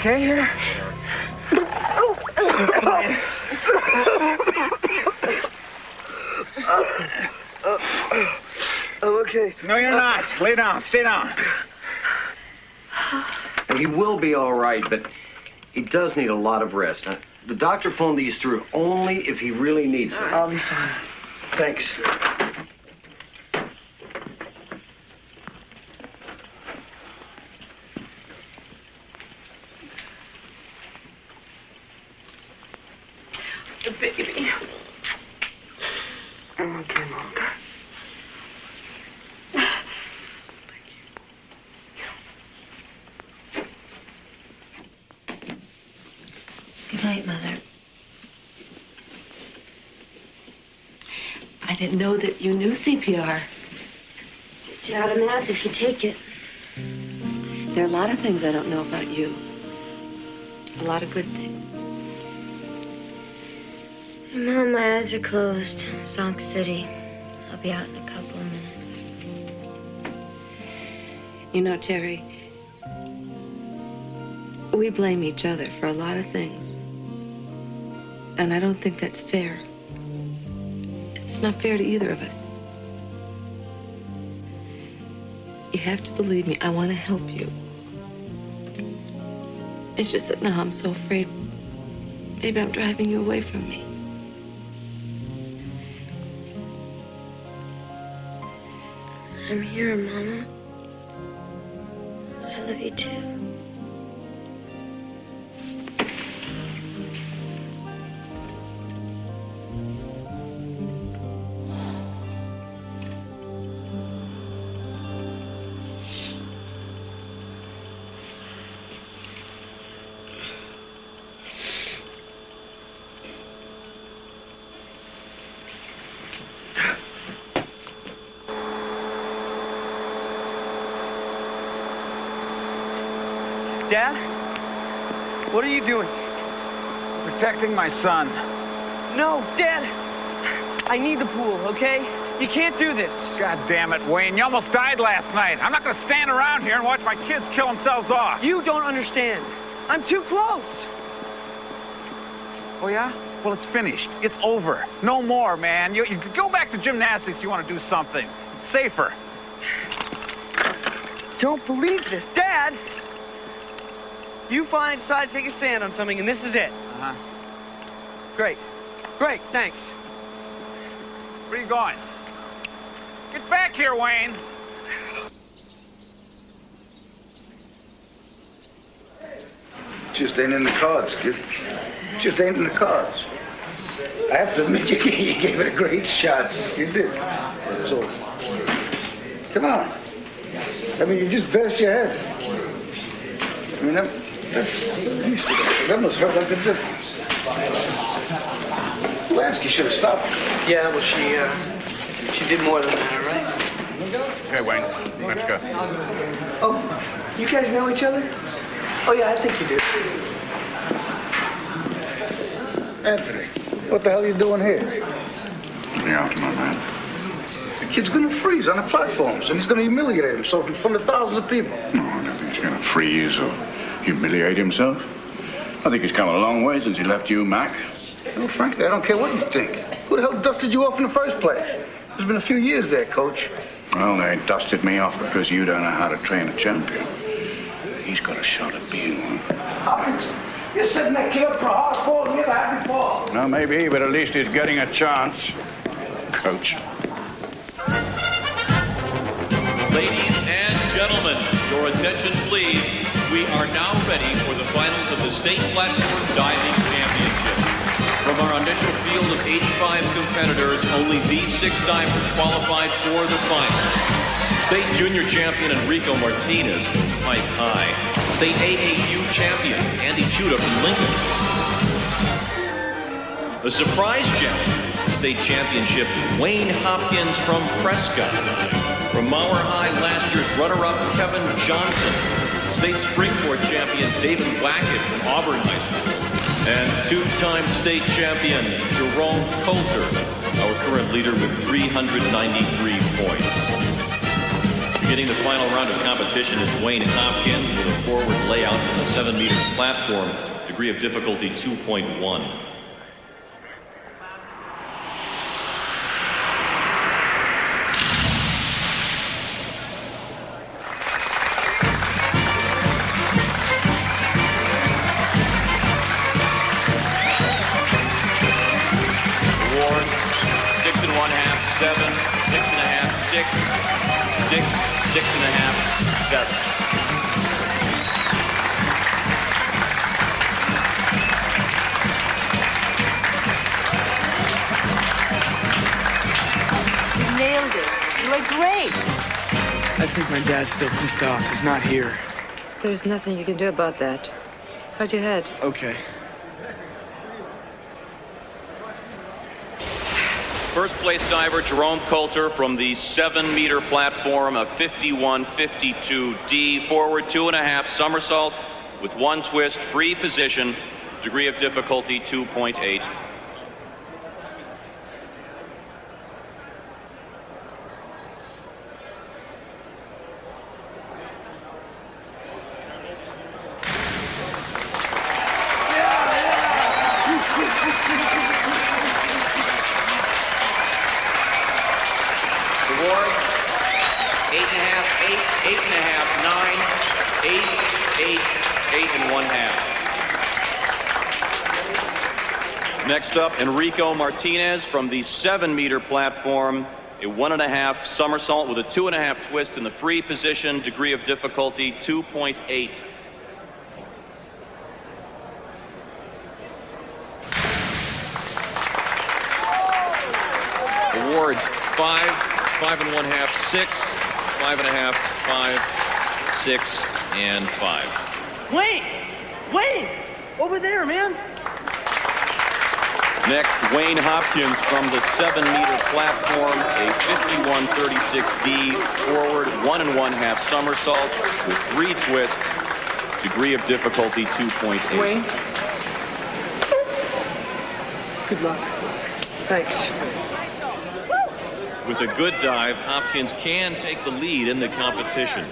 okay here? I'm okay. No, you're not. Lay down. Stay down. He will be all right, but he does need a lot of rest. Now, the doctor phoned these through only if he really needs it. I'll be fine. Thanks. Didn't know that you knew CPR. It's you out of math if you take it. There are a lot of things I don't know about you. A lot of good things. Mom, my eyes are closed. Zonk City. I'll be out in a couple of minutes. You know, Terry, we blame each other for a lot of things. And I don't think that's fair. It's not fair to either of us. You have to believe me. I want to help you. It's just that now I'm so afraid maybe I'm driving you away from me. I'm here, Mama. Protecting my son. No, Dad. I need the pool, okay? You can't do this. God damn it, Wayne. You almost died last night. I'm not going to stand around here and watch my kids kill themselves off. You don't understand. I'm too close. Oh, yeah? Well, it's finished. It's over. No more, man. You, you go back to gymnastics. You want to do something It's safer. Don't believe this. Dad! You finally decide to take a stand on something, and this is it. Great. Great, thanks. Where are you going? Get back here, Wayne. Just ain't in the cards, kid. Just ain't in the cards. I have to admit, you, gave it a great shot. You did. So, come on. I mean, you just bashed your head. I mean, that, that. That must hurt like a difference. Lansky should have stopped. Yeah, well, she, uh, she did more than that, right? Okay, Wayne. Let's go. Oh, you guys know each other? Oh, yeah, I think you do. Anthony, what the hell are you doing here? Yeah, my man. The kid's gonna freeze on the platforms, and he's gonna humiliate himself in front of thousands of people. No, I don't think he's going to freeze or humiliate himself. I think he's come a long way since he left you, Mac. Well, frankly, I don't care what you think. Who the hell dusted you off in the first place? It's been a few years there, coach. Well, they dusted me off because you don't know how to train a champion. He's got a shot at being one. Hopkins, you're setting that kid up for a hard fall you never had before. No, maybe, but at least he's getting a chance. Coach. Ladies and gentlemen, your attention please. We are now ready for the finals of the State Platform Diving Championship. From our initial field of 85 competitors, only these six divers qualified for the finals. State Junior Champion Enrico Martinez from Pike High. State AAU Champion Andy Chuda from Lincoln. The surprise challenger, State Championship Wayne Hopkins from Prescott. From Mauer High, last year's runner-up Kevin Johnson. State Springboard Champion David Wackett from Auburn High School. And two-time state champion Jerome Coulter, our current leader with 393 points. Beginning the final round of competition is Wayne Hopkins with a forward layout from the 7-meter platform, degree of difficulty 2.1. I think my dad's still pissed off. He's not here. There's nothing you can do about that. How's your head? Okay. First place diver Jerome Coulter from the seven meter platform of 51-52D. Forward two and a half somersault with one twist, free position, degree of difficulty 2.8. Ward, eight and a half, eight, eight and a half, nine, eight, eight, eight and one half. Next up, Enrico Martinez from the seven meter platform. A one and a half somersault with a two and a half twist in the free position. Degree of difficulty 2.8. Awards five, five and one half, six, five and a half, five, six, and five. Wayne! Wayne! Over there, man! Next, Wayne Hopkins from the seven meter platform, a 51-36D forward, one and one half somersault with three twists, degree of difficulty 2.8. Wayne? Good luck. Thanks. With a good dive, Hopkins can take the lead in the competition.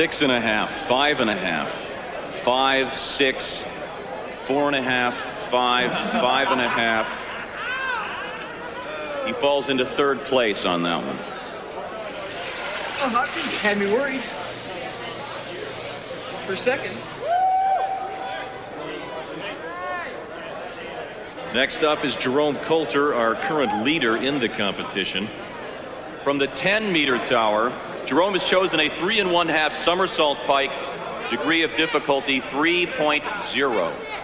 Six and a half, five and a half, five, six, four and a half, five, five and a half. He falls into third place on that one. Oh, Hopkins had me worried. For a second. Next up is Jerome Coulter, our current leader in the competition. From the 10 meter tower, Jerome has chosen a three and one half somersault pike, degree of difficulty 3.0.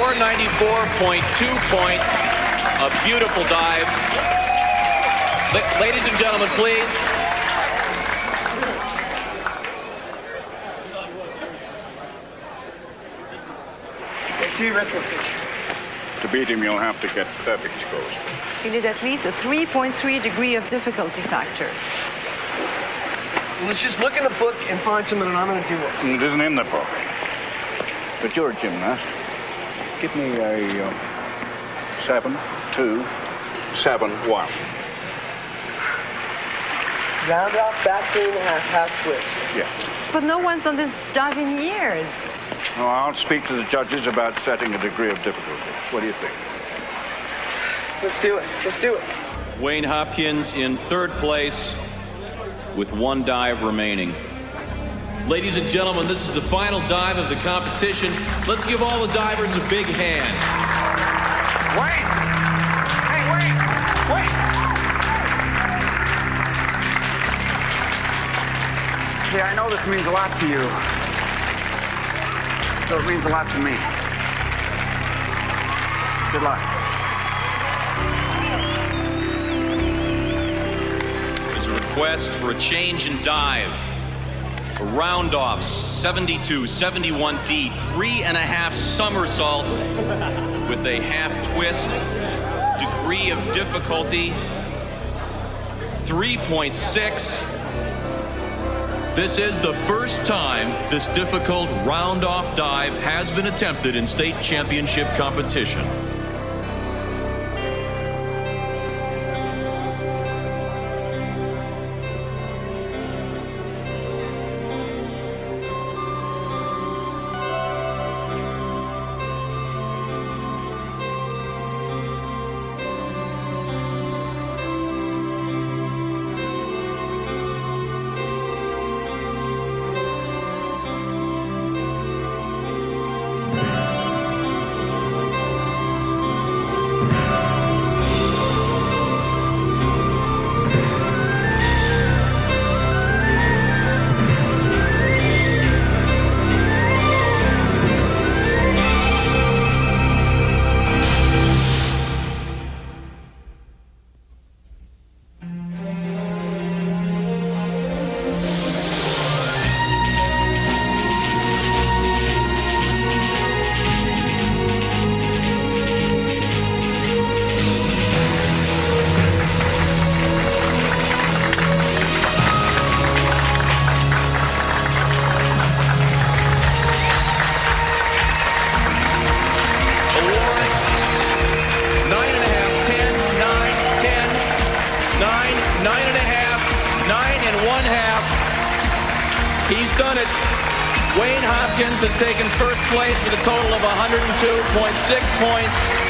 494.2 points. A beautiful dive. La- ladies and gentlemen, please. To beat him, you'll have to get perfect scores. You need at least a 3.3 degree of difficulty factor. Let's just look in the book and find something, and I'm going to do it. It isn't in the book. But you're a gymnast. Give me a uh, seven, two, seven, one. Round off, back three and a half, half twist. Yeah. But no one's done this dive in years. Well, I'll speak to the judges about setting a degree of difficulty. What do you think? Let's do it. Let's do it. Wayne Hopkins in third place with one dive remaining. Ladies and gentlemen, this is the final dive of the competition. Let's give all the divers a big hand. Wait! Hey, wait! Wait! See, I know this means a lot to you. So it means a lot to me. Good luck. There's a request for a change in dive. Round off 72, 71D, three and a half somersault with a half twist. Degree of difficulty 3.6. This is the first time this difficult round off dive has been attempted in state championship competition. Wayne Hopkins has taken first place with a total of 102.6 points.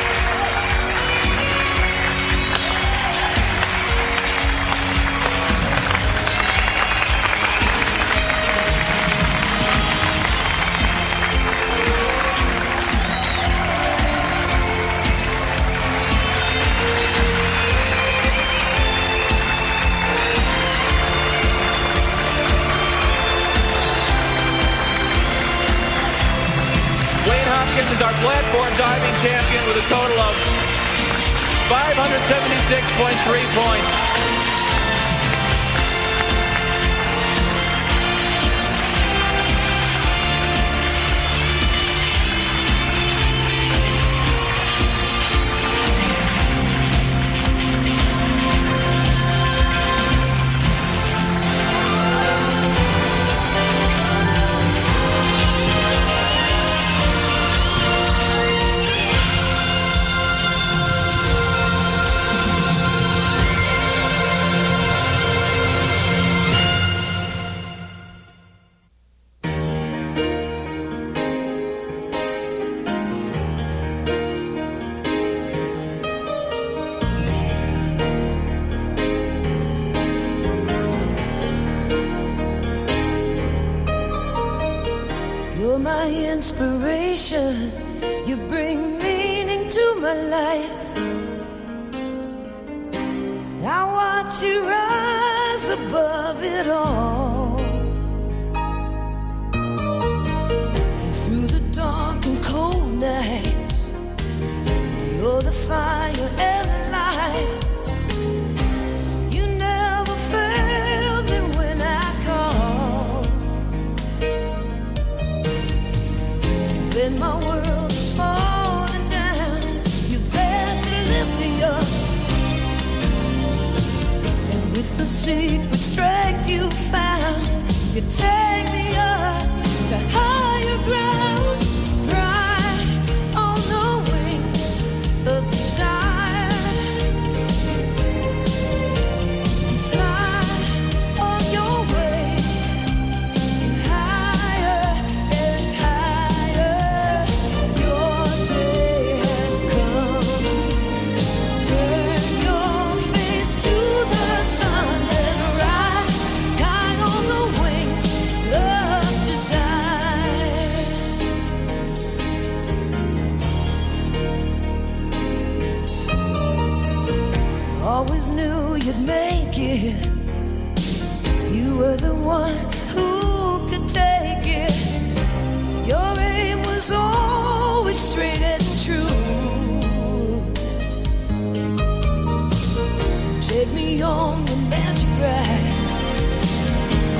Champion with a total of 576.3 points. Always knew you'd make it. You were the one who could take it. Your aim was always straight and true. Take me on the magic ride.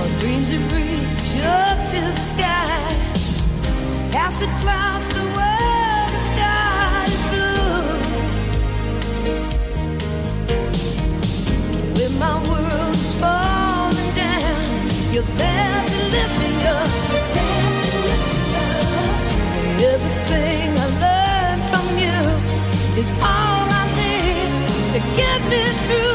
Our dreams that reach up to the sky. The clouds to is all I need to get me through.